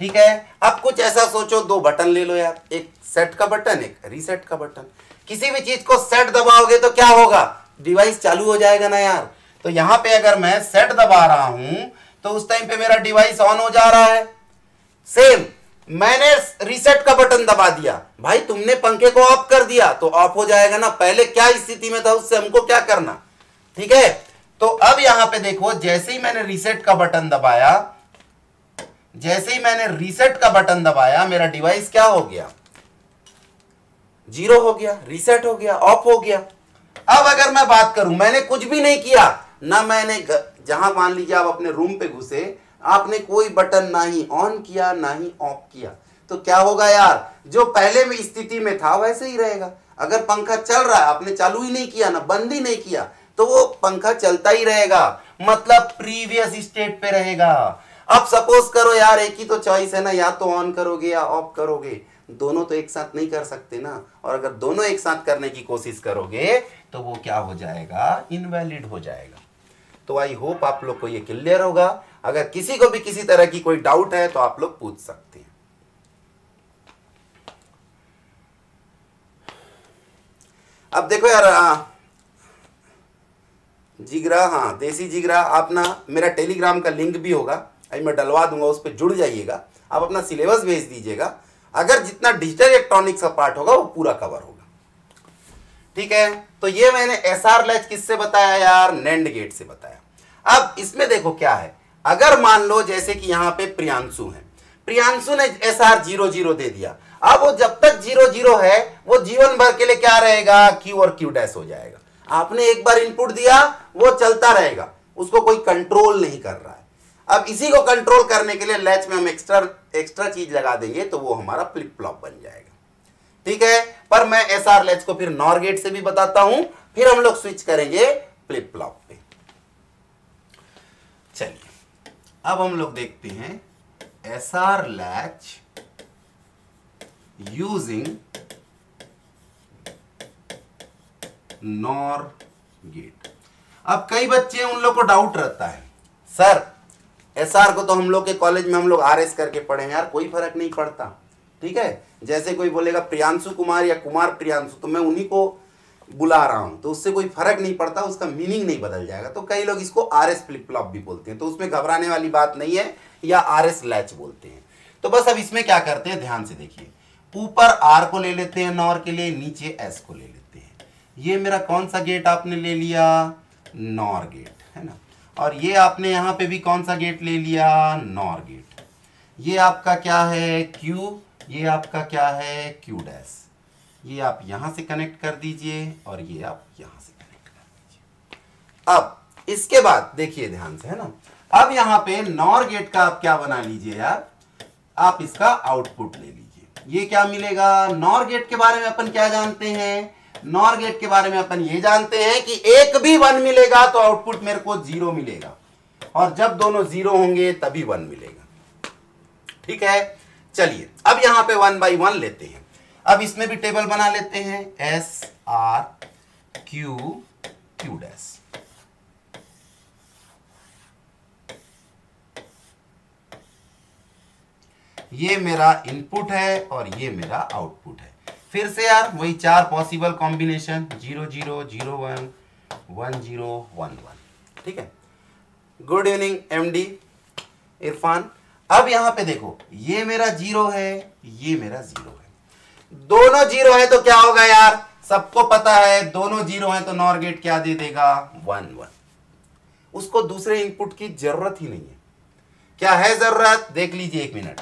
ठीक है? अब कुछ ऐसा सोचो, दो बटन ले लो यार। एक सेट का बटन, एक रीसेट का बटन। किसी भी चीज़ को सेट दबाओगे तो क्या होगा? डिवाइस चालू हो जाएगा ना यार। तो यहाँ पे अगर मैं सेट दबा रहा हूँ तो उस टाइम पे मेरा डिवाइस ऑन हो जा रहा है। सेम मैंने रिसेट का बटन दबा दिया। भाई, तुमने पंखे को ऑफ़ कर दिया तो ऑफ़ हो जाएगा ना। पहले क्या स्थिति में था, उससे हमको क्या करना? ठीक है? तो अब यहाँ पे देखो, जैसे ही मैंने रीसेट का बटन दबाया, जैसे ही मैंने रीसेट का बटन दबाया, मेरा डिवाइस क्या हो गया? ज़ीरो हो गया रीसेट हो गया ऑफ़ हो गया। अब अगर मैं बात करूँ, मैंने कुछ भी नहीं किया, ना मैंने जहाँ मान लीजिए आप अपने रूम पे घुसे, आपने कोई बटन ना ही ऑन किया ना ही ऑफ़ किया। तो क्या होगा यार? जो पहले में स्थिति में था, वैसे ही रहेगा। अगर पंखा चल रहा है, आपने चालू ही नहीं किया ना, बंद ही नहीं किया तो वो पंखा चलता ही रहेगा। मतलब प्रीवियस स्टेट पे रहेगा। अब सपोज़ करो यार, एक ही तो चॉइस है ना, या तो ऑन करोगे या ऑफ़ करोगे। दोनों तो एक साथ नहीं कर सकते ना। और अगर दोनों एक साथ करने की कोशिश करोगे तो वो क्या हो जाएगा? इनवैलिड हो जाएगा। तो आई होप आप लोग को ये क्लियर होगा। अगर किसी को भी किसी तरह की कोई डाउट है तो आप लोग पूछ सकते हैं। अब देखो यार जिगरा हाँ देसी जिगरा आप ना मेरा टेलीग्राम का लिंक भी होगा। अभी मैं डलवा दूँगा, उस पर जुड़ जाइएगा। आप अपना सिलेबस भेज दीजिएगा। अगर जितना डिजिटल इलेक्ट्रॉनिक्स का पार्ट होगा, वो पूरा कवर होगा। ठीक है? तो ये मैंने एस आर लैच किससे बताया यार? नैंड गेट से बताया। अब इसमें देखो क्या है। अगर मान लो जैसे कि यहाँ पे प्रियांशु है। प्रियांशु ने एस आर ज़ीरो ज़ीरो दे दिया। अब वो जब तक ज़ीरो ज़ीरो है, वो जीवन भर के लिए क्या रहेगा? क्यू और क्यू डैश हो जाएगा। आपने एक बार इनपुट दिया, वो चलता रहेगा। उसको कोई कंट्रोल नहीं कर रहा है। अब इसी को कंट्रोल करने के लिए लैच में हम एक्स्ट्रा एक्स्ट्रा चीज़ लगा देंगे तो वो हमारा फ्लिप फ्लॉप बन जाएगा। ठीक है? पर मैं एस आर लैच को फिर नॉर गेट से भी बताता हूँ। फिर हम लोग स्विच करेंगे फ्लिप फ्लॉप पे। चलिए, अब हम लोग देखते हैं S R latch using NOR gate अब कई बच्चे उन लोग को डाउट रहता है। सर एस आर को तो हम लोग के कॉलेज में हम लोग आर एस करके पढ़े हैं यार, कोई फ़र्क नहीं पड़ता। ठीक है? जैसे कोई बोलेगा प्रियांशु कुमार या कुमार प्रियांशु तो मैं उन्हीं को बुला रहा हूँ। तो उससे कोई फ़र्क नहीं पड़ता, उसका मीनिंग नहीं बदल जाएगा। तो कई लोग इसको आर एस फ्लिप फ्लॉप भी बोलते हैं। तो उसमें घबराने वाली बात नहीं है, या आर एस लैच बोलते हैं। तो बस अब इसमें क्या करते हैं, ध्यान से देखिए। ऊपर आर को ले लेते हैं, नॉर के लिए, नीचे एस को ले लेते हैं। ये मेरा कौन सा गेट आपने ले लिया? नॉर गेट, है ना? और ये आपने यहाँ पे भी कौन सा गेट ले लिया? NOR gate. ये आपका क्या है? क्यू ये आपका क्या है? क्यू डैश ये आप यहाँ से कनेक्ट कर दीजिए और ये आप यहाँ से कनेक्ट कर दीजिए। अब, इसके बाद देखिए ध्यान से, है ना? अब यहाँ पे नॉर गेट का आप क्या बना लीजिए यार? आप इसका आउटपुट ले लीजिए। ये क्या मिलेगा? नॉर गेट के बारे में अपन क्या जानते हैं? नॉर गेट के बारे में अपन ये जानते हैं कि एक भी वन मिलेगा तो आउटपुट मेरे को ज़ीरो मिलेगा। और जब दोनों ज़ीरो होंगे तभी वन मिलेगा। ठीक है? चलिए, अब यहाँ पे वन बाई वन लेते हैं। अब इसमें भी टेबल बना लेते हैं। S R Q Q dash ये मेरा इनपुट है और ये मेरा आउटपुट है। फिर से यार, वही चार possible combination zero zero zero one one zero one one ठीक है? गुड इवनिंग एमडी इरफान अब यहाँ पे देखो, ये मेरा ज़ीरो है, ये मेरा ज़ीरो है। दोनों ज़ीरो है तो क्या होगा यार? सबको पता है, दोनों ज़ीरो है तो नॉर गेट क्या दे देगा? One one. उसको दूसरे इनपुट की ज़रूरत ही नहीं है। क्या है ज़रूरत? देख लीजिए एक मिनट।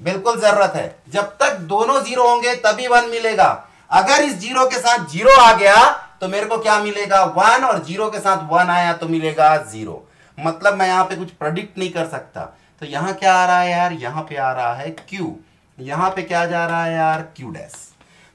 बिल्कुल ज़रूरत है। जब तक दोनों ज़ीरो होंगे, तभी वन मिलेगा। अगर इस ज़ीरो के साथ ज़ीरो आ गया तो मेरे को क्या मिलेगा? वन, और ज़ीरो के साथ वन आया तो मिलेगा ज़ीरो। मतलब मैं यहाँ पे कुछ प्रोडिक्ट नहीं कर सकता। तो यहाँ क्या आ रहा है यार? यहाँ पे आ रहा है क्यू यहाँ पे क्या जा रहा है यार? क्यू डैश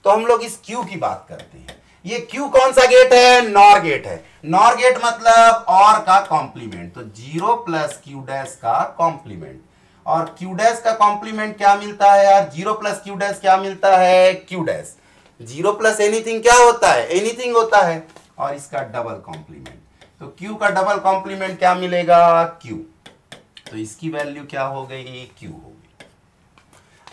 तो हम लोग इस क्यू की बात करते हैं। ये क्यू कौन सा गेट है? नॉर गेट है। नॉर गेट मतलब और का कॉम्प्लीमेंट तो ज़ीरो प्लस क्यू डैश का कॉम्प्लीमेंट और क्यू डैश का कॉम्प्लीमेंट क्या मिलता है यार? ज़ीरो प्लस क्यू डैश क्या मिलता है? Q dash zero plus anything क्या होता है? एनीथिंग होता है। और इसका डबल कॉम्प्लीमेंट तो क्यू का डबल कॉम्प्लीमेंट क्या मिलेगा? क्यू तो इसकी वैल्यू क्या हो गई? क्यू हो गई।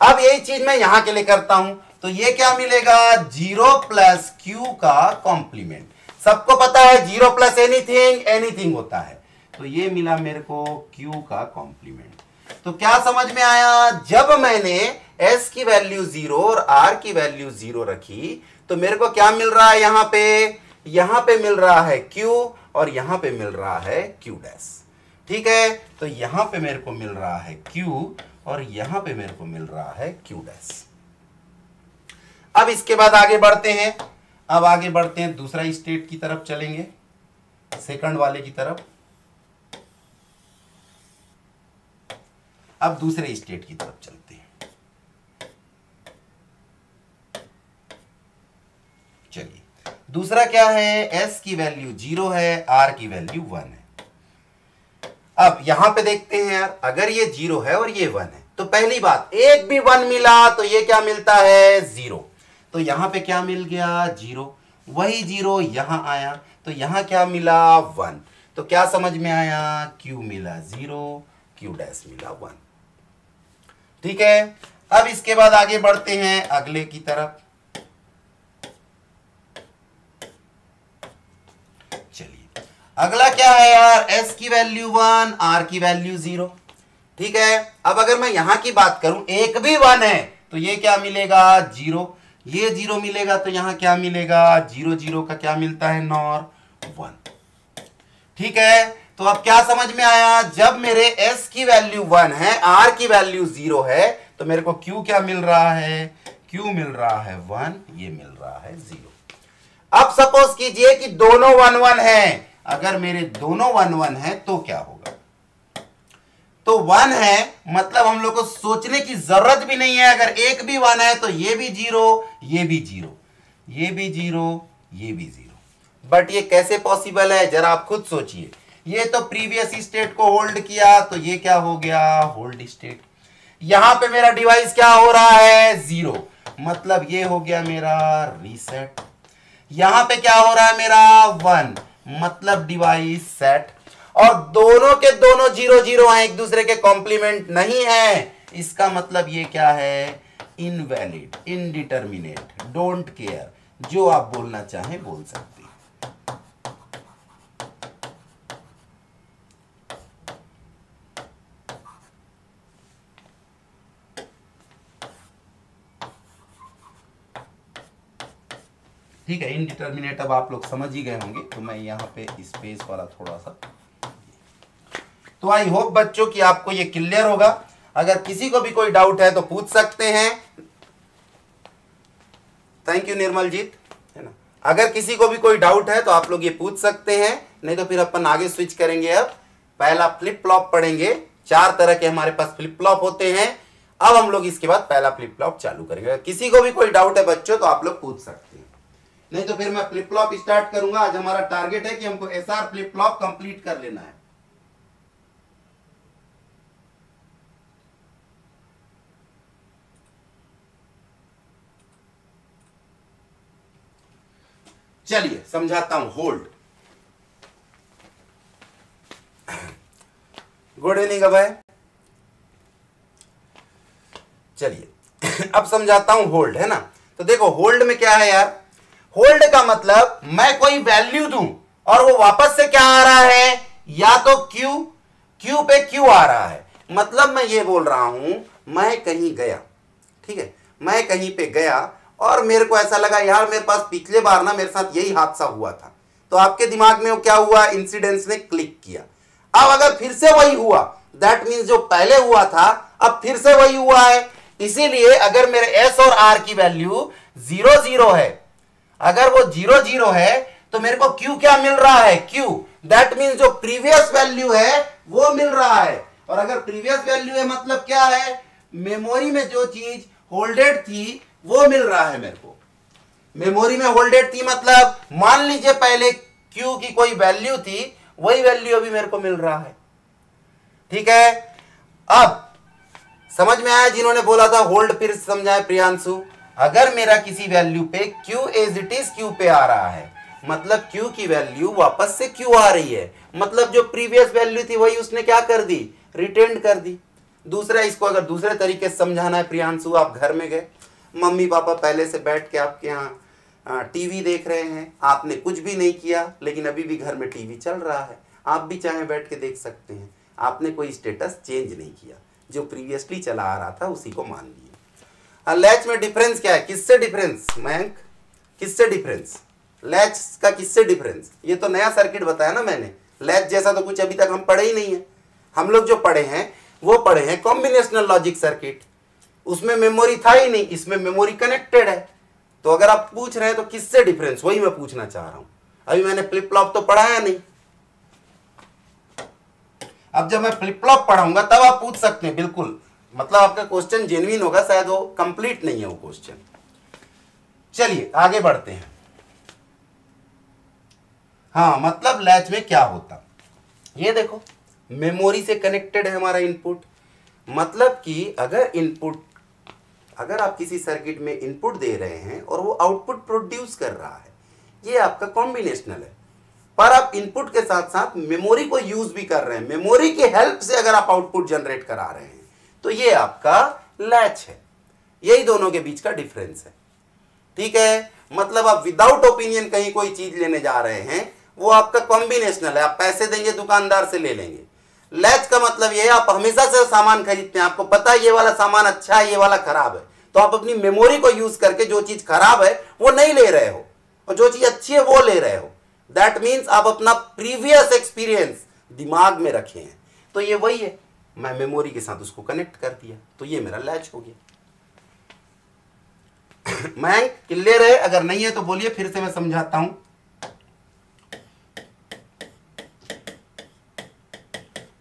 अब यही चीज़ मैं यहाँ के लिए करता हूँ। तो ये क्या मिलेगा? ज़ीरो प्लस क्यू का कॉम्प्लीमेंट सबको पता है ज़ीरो प्लस एनीथिंग एनीथिंग होता है। तो ये मिला मेरे को क्यू का कॉम्प्लीमेंट तो क्या समझ में आया? जब मैंने एस की वैल्यू ज़ीरो और आर की वैल्यू ज़ीरो रखी तो मेरे को क्या मिल रहा है यहाँ पे? यहाँ पे मिल रहा है क्यू और यहाँ पे मिल रहा है क्यू डैश ठीक है? तो यहाँ पे मेरे को मिल रहा है Q और यहाँ पे मेरे को मिल रहा है Q डैश अब इसके बाद आगे बढ़ते हैं। अब आगे बढ़ते हैं, दूसरा स्टेट की तरफ़ चलेंगे। सेकंड वाले की तरफ़। अब दूसरे स्टेट की तरफ़ चलते हैं। चलिए। दूसरा क्या है? S की वैल्यू ज़ीरो है, R की वैल्यू वन अब यहाँ पे देखते हैं यार, अगर ये ज़ीरो है और ये वन है तो पहली बात, एक भी वन मिला तो ये क्या मिलता है? ज़ीरो। तो यहाँ पे क्या मिल गया? ज़ीरो। वही ज़ीरो यहाँ आया तो यहाँ क्या मिला? वन। तो क्या समझ में आया? क्यू मिला ज़ीरो, क्यू डैश मिला वन। ठीक है? अब इसके बाद आगे बढ़ते हैं अगले की तरफ़। अगला क्या है यार? एस की वैल्यू वन आर की वैल्यू ज़ीरो ठीक है? अब अगर मैं यहाँ की बात करूँ, एक भी वन है तो ये क्या मिलेगा? ज़ीरो ये ज़ीरो मिलेगा तो यहाँ क्या मिलेगा? ज़ीरो ज़ीरो का क्या मिलता है? नॉर वन ठीक है? तो अब क्या समझ में आया? जब मेरे एस की वैल्यू वन है आर की वैल्यू ज़ीरो है तो मेरे को क्यू क्या मिल रहा है? क्यू मिल रहा है वन ये मिल रहा है ज़ीरो अब सपोज़ कीजिए कि दोनों वन वन है। अगर मेरे दोनों वन वन है तो क्या होगा? तो वन है मतलब हम लोग को सोचने की ज़रूरत भी नहीं है, अगर एक भी वन है तो ये भी ज़ीरो, ये भी ज़ीरो, ये भी ज़ीरो, ये भी ज़ीरो। बट ये कैसे पॉसिबल है? जरा आप खुद सोचिए। ये तो प्रीवियस स्टेट को होल्ड किया तो ये क्या हो गया? होल्ड स्टेट यहाँ पे मेरा डिवाइस क्या हो रहा है? ज़ीरो मतलब ये हो गया मेरा रीसेट यहाँ पे क्या हो रहा है मेरा? वन मतलब डिवाइस सेट। और दोनों के दोनों ज़ीरो ज़ीरो हैं, एक दूसरे के कॉम्प्लीमेंट नहीं है। इसका मतलब ये क्या है? इनवैलिड इनडिटर्मिनेट डोंट केयर जो आप बोलना चाहें बोल सकते हैं। ठीक है इनडिटर्मिनेट अब आप लोग समझ ही गए होंगे तो मैं यहाँ पे स्पेस वाला थोड़ा सा। तो आई होप बच्चों कि आपको ये क्लियर होगा। अगर किसी को भी कोई डाउट है तो पूछ सकते हैं। थैंक यू निर्मल जीत है ना? अगर किसी को भी कोई डाउट है तो आप लोग ये पूछ सकते हैं। नहीं तो फिर अपन आगे स्विच करेंगे अब। पहला फ्लिप फ्लॉप पढ़ेंगे। चार तरह के हमारे पास फ्लिप फ्लॉप होते हैं। अब हम लोग इसके बाद पहला फ्लिप फ्लॉप चालू करेंगे। किसी को भी कोई डाउट है बच्चों तो आप लोग पूछ सकते हैं। नहीं तो फिर मैं फ्लिप फ्लॉप स्टार्ट करूँगा। आज हमारा टारगेट है कि हमको S R flip flop complete कर लेना है। चलिए, समझाता हूँ। Hold good evening Abhay. चलिए, अब समझाता हूँ। होल्ड है ना? तो देखो होल्ड में क्या है यार? होल्ड का मतलब मैं कोई वैल्यू दू और वो वापस से क्या आ रहा है? या तो क्यू क्यू पे क्यू आ रहा है। मतलब मैं ये बोल रहा हूँ, मैं कहीं गया, ठीक है? मैं कहीं पे गया और मेरे को ऐसा लगा, यार मेरे पास पिछले बार ना मेरे साथ यही हादसा हुआ था। तो आपके दिमाग में वो क्या हुआ? इंसिडेंस ने क्लिक किया। अब अगर फिर से वही हुआ दैट मीन्स जो पहले हुआ था, अब फिर से वही हुआ है। इसीलिए अगर मेरे एस और आर की वैल्यू ज़ीरो ज़ीरो है अगर वो ज़ीरो ज़ीरो है तो मेरे को क्यू क्या मिल रहा है? क्यू दैट मीन्स जो प्रीवियस वैल्यू है, वो मिल रहा है। और अगर प्रीवियस वैल्यू है मतलब क्या है? मेमोरी में जो चीज़ होल्डेड थी, वो मिल रहा है मेरे को। मेमोरी में होल्डेड थी मतलब मान लीजिए पहले क्यू की कोई वैल्यू थी, वही वैल्यू अभी मेरे को मिल रहा है। ठीक है? अब, समझ में आया जिन्होंने बोला था होल्ड फिर समझाए प्रियांशु? अगर मेरा किसी वैल्यू पे Q as it is Q पे आ रहा है मतलब क्यू की वैल्यू वापस से क्यू आ रही है मतलब जो प्रीवियस वैल्यू थी वही उसने क्या कर दी? रिटेंड कर दी। दूसरा, इसको अगर दूसरे तरीके से समझाना है, प्रियांशु, आप घर में गए। मम्मी पापा पहले से बैठ के आपके यहाँ टीवी देख रहे हैं। आपने कुछ भी नहीं किया, लेकिन अभी भी घर में टीवी चल रहा है। आप भी चाहे बैठ के देख सकते हैं। आपने कोई स्टेटस चेंज नहीं किया। जो प्रीवियसली चला आ रहा था, उसी को मान लिया। लैच में डिफरेंस क्या है? किससे डिफरेंस मयंक, किससे डिफरेंस लैच का किससे डिफरेंस ये तो नया सर्किट बताया ना मैंने। लैच जैसा तो कुछ अभी तक हम पढ़े ही नहीं है। हम लोग जो पढ़े हैं, वो पढ़े हैं कॉम्बिनेशनल लॉजिक सर्किट उसमें मेमोरी था ही नहीं, इसमें मेमोरी कनेक्टेड है। तो अगर आप पूछ रहे हैं तो किससे डिफरेंस वही मैं पूछना चाह रहा हूँ। अभी मैंने फ्लिप फ्लॉप तो पढ़ाया नहीं। अब जब मैं फ्लिप फ्लॉप पढ़ाऊँगा, तब आप पूछ सकते हैं, बिल्कुल। मतलब आपका क्वेश्चन जेन्युइन होगा, शायद वो कंप्लीट नहीं है वो क्वेश्चन चलिए, आगे बढ़ते हैं. हाँ मतलब लैच में क्या होता? ये देखो मेमोरी से कनेक्टेड है हमारा इनपुट मतलब कि अगर इनपुट अगर आप किसी सर्किट में इनपुट दे रहे हैं और वो आउटपुट प्रोड्यूस कर रहा है, ये आपका कॉम्बिनेशनल है. पर आप इनपुट के साथ साथ मेमोरी को यूज़ भी कर रहे हैं. मेमोरी की हेल्प से अगर आप आउटपुट जनरेट करा रहे हैं तो ये आपका लैच है। यही दोनों के बीच का डिफरेंस है। ठीक है? मतलब आप विदाउट ओपिनियन कहीं कोई चीज़ लेने जा रहे हैं, वो आपका कॉम्बिनेशनल है। आप पैसे देंगे, दुकानदार से ले लेंगे। लैच का मतलब ये है, आप हमेशा से सामान खरीदते हैं। आपको पता है ये वाला सामान अच्छा है, ये वाला खराब है। तो आप अपनी मेमोरी को यूज़ करके जो चीज़ खराब है, वो नहीं ले रहे हो। और जो चीज़ अच्छी है, वो ले रहे हो। दैट मीन्स आप अपना प्रीवियस एक्सपीरियंस दिमाग में रखे हैं। तो ये वही है। मैं मेमोरी के साथ उसको कनेक्ट कर दिया तो ये मेरा लैच हो गया। मैं क्लियर है अगर नहीं है तो बोलिए, फिर से मैं समझाता हूँ।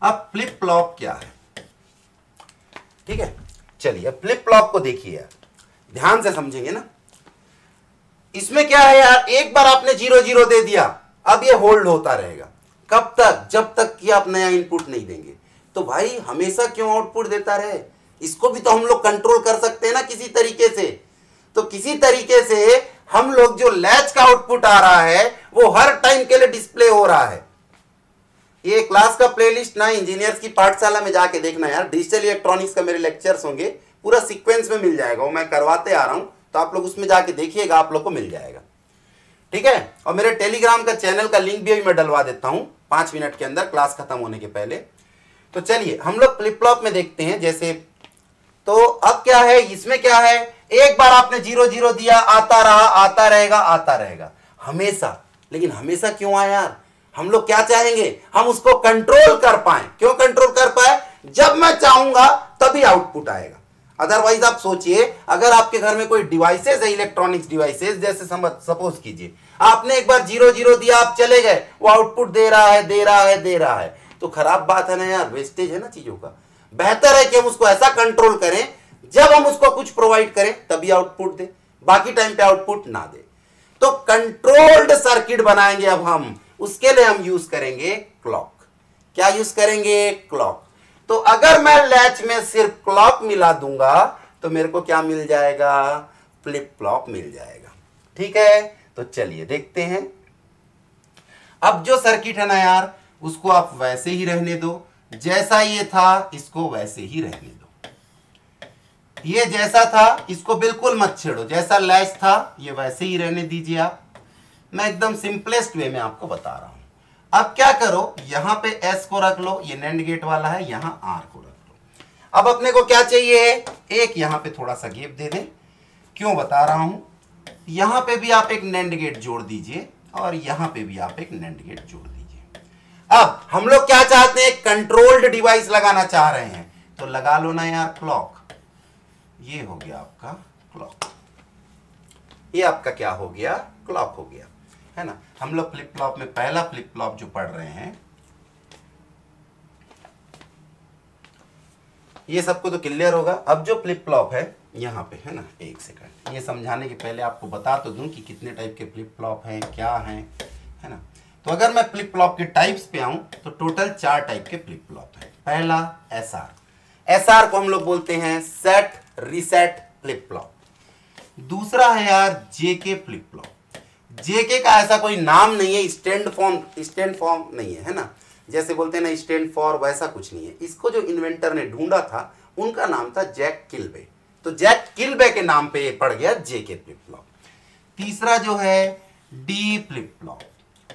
अब फ्लिप फ्लॉप क्या है? ठीक है? चलिए फ्लिप फ्लॉप को देखिए ध्यान से समझेंगे ना। इसमें क्या है यार, एक बार आपने ज़ीरो ज़ीरो दे दिया, अब ये होल्ड होता रहेगा। कब तक? जब तक कि आप नया इनपुट नहीं देंगे। तो भाई हमेशा क्यों आउटपुट देता रहे? इसको भी तो हम लोग कंट्रोल कर सकते हैं ना किसी तरीके से। तो किसी तरीके से हम लोग जो लैच का आउटपुट आ रहा है, वो हर टाइम के लिए डिस्प्ले हो रहा है। ये क्लास का प्लेलिस्ट ना इंजीनियर्स की पाठशाला में जाके देखना यार। डिजिटल इलेक्ट्रॉनिक्स का मेरे लेक्चर्स होंगे। पूरा सीक्वेंस में मिल जाएगा। वो मैं करवाते आ रहा हूँ तो आप लोग उसमें जाके देखिएगा, आप लोग को मिल जाएगा। ठीक है? और मेरे टेलीग्राम का चैनल का लिंक भी अभी मैं डलवा देता हूँ, पाँच मिनट के अंदर क्लास खत्म होने के पहले। तो चलिए, हम लोग फ्लिप फ्लॉप में देखते हैं, जैसे तो अब क्या है, इसमें क्या है, एक बार आपने ज़ीरो ज़ीरो दिया, आता रहा, आता रहेगा आता रहेगा। हमेशा, लेकिन हमेशा क्यों आया यार? हम लोग क्या चाहेंगे? हम उसको कंट्रोल कर पाए। क्यों कंट्रोल कर पाए? जब मैं चाहूँगा, तभी आउटपुट आएगा। अदरवाइज़ आप सोचिए, अगर आपके घर में कोई डिवाइसेस है इलेक्ट्रॉनिक्स डिवाइसेस जैसे सपोज़ कीजिए, आपने एक बार ज़ीरो ज़ीरो दिया, आप चले गए, वो आउटपुट दे रहा है, दे रहा है, दे रहा है। तो खराब बात है ना यार वेस्टेज है ना चीज़ों का। बेहतर है कि हम उसको ऐसा कंट्रोल करें, जब हम उसको कुछ प्रोवाइड करें, तभी आउटपुट दे, बाकी टाइम पे आउटपुट ना दे। तो कंट्रोल्ड सर्किट बनाएँगे अब हम, उसके लिए हम यूज़ करेंगे क्लॉक क्या यूज़ करेंगे? क्लॉक तो अगर मैं लैच में सिर्फ़ क्लॉक मिला दूँगा तो मेरे को क्या मिल जाएगा? फ्लिप फ्लॉप मिल जाएगा। ठीक है? तो चलिए देखते हैं। अब जो सर्किट है ना यार उसको आप वैसे ही रहने दो, जैसा ये था, इसको वैसे ही रहने दो। ये जैसा था, इसको बिल्कुल मत छेड़ो, जैसा लैस था, ये वैसे ही रहने दीजिए आप। मैं एकदम सिंपलेस्ट वे में आपको बता रहा हूँ। अब क्या करो, यहाँ पे एस को रख लो, ये नैंड गेट वाला है, यहाँ आर को रख लो। अब अपने को क्या चाहिए? एक यहाँ पे थोड़ा सा गेप दे दें। क्यों बता रहा हूँ? यहाँ पे भी आप एक नैंड गेट जोड़ दीजिए, और यहाँ पे भी आप एक नैंड गेट जोड़ अब हम लोग क्या चाहते हैं? कंट्रोल्ड डिवाइस लगाना चाह रहे हैं। तो लगा लो ना यार क्लॉक ये हो गया आपका क्लॉक ये आपका क्या हो गया? क्लॉक हो गया। है ना? हम लोग फ्लिप फ्लॉप में पहला फ्लिप फ्लॉप जो पढ़ रहे हैं, ये सबको तो क्लियर होगा। अब जो फ्लिप फ्लॉप है, यहाँ पे, है ना? एक सेकंड ये समझाने के पहले आपको बता तो दूँ कि कितने टाइप के फ्लिप फ्लॉप हैं, क्या हैं, है ना? तो अगर मैं फ्लिप फ्लॉप के टाइप्स पे आऊँ तो टोटल चार टाइप के फ्लिप फ्लॉप है। पहला एस आर एस आर को हम लोग बोलते हैं सेट, रिसेट, फ्लिप फ्लॉप। दूसरा है यार जेके फ्लिप फ्लॉप। जेके का ऐसा कोई नाम नहीं है, स्टैंड फॉर्म स्टैंड फॉर्म नहीं है है ना? जैसे बोलते हैं ना, स्टैंड फॉर वैसा कुछ नहीं है। इसको जो इन्वेंटर ने ढूंढा था, उनका नाम था जैक किलबे तो जैक किलबे के नाम पे ये पड़ गया जेके फ्लिप फ्लॉप। तीसरा जो है डी फ्लिप फ्लॉप।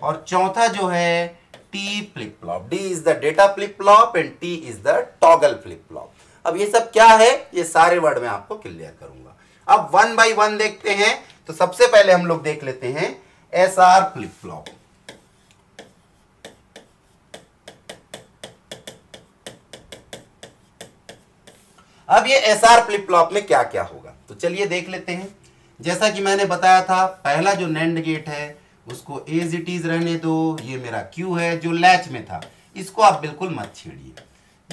और चौथा जो है T flip flop D is the data flip flop and T is the toggle flip flop अब ये सब क्या है? ये सारे वर्ड में आपको क्लियर करूँगा। अब वन बाई वन देखते हैं तो सबसे पहले हम लोग देख लेते हैं एस आर फ्लिप फ्लॉप अब ये एस आर फ्लिप फ्लॉप में क्या क्या होगा? तो चलिए देख लेते हैं। जैसा कि मैंने बताया था, पहला जो नैंड गेट है उसको एज इट इज़ रहने दो, ये मेरा क्यू है जो लैच में था। इसको आप बिल्कुल मत छेड़िए।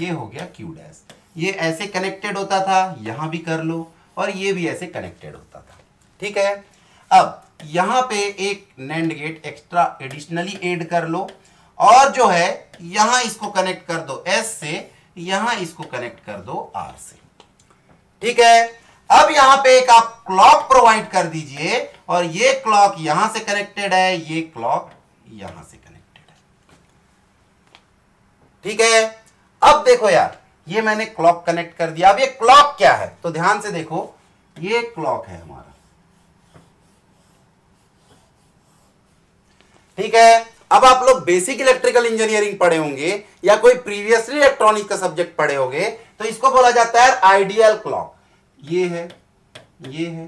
ये हो गया क्यू डैश ये ऐसे कनेक्टेड होता था, यहाँ भी कर लो, और ये भी ऐसे कनेक्टेड होता था। ठीक है? अब, यहाँ पे एक NAND gate extra additionally add कर लो, और जो है, यहाँ इसको कनेक्ट कर दो एस से, यहाँ इसको कनेक्ट कर दो आर से। ठीक है? अब यहाँ पे एक आप क्लॉक प्रोवाइड कर दीजिए और ये क्लॉक यहाँ से कनेक्टेड है, ये क्लॉक यहाँ से कनेक्टेड है। ठीक है? अब देखो यार, ये मैंने क्लॉक कनेक्ट कर दिया। अब ये क्लॉक क्या है? तो ध्यान से देखो, ये क्लॉक है हमारा। ठीक है? अब आप लोग बेसिक इलेक्ट्रिकल इंजीनियरिंग पढ़े होंगे या कोई प्रीवियसली इलेक्ट्रॉनिक का सब्जेक्ट पढ़े होंगे तो इसको बोला जाता है आइडियल क्लॉक ये है ये है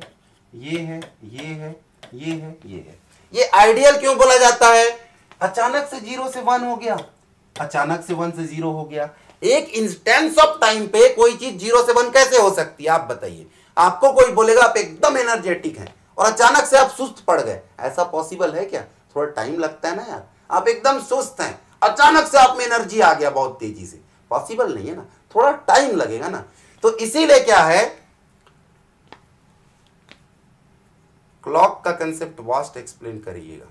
ये है ये है ये है ये है। ये आइडियल क्यों बोला जाता है? अचानक से ज़ीरो से वन हो गया। अचानक से वन से ज़ीरो हो गया। एक इंस्टेंस ऑफ़ टाइम पे कोई चीज़ ज़ीरो से वन कैसे हो सकती है? आप बताइए। आपको कोई बोलेगा, आप एकदम एनर्जेटिक हैं और अचानक से आप सुस्त पड़ गए। ऐसा पॉसिबल है क्या? थोड़ा टाइम लगता है ना यार। आप एकदम सुस्त हैं। अचानक से आप में एनर्जी आ गया बहुत तेज़ी से। पॉसिबल नहीं है ना। थोड़ा टाइम लगेगा ना। तो इसीलिए क्या है? क्लॉक का कंसेप्ट वास्ट एक्सप्लेन करिएगा।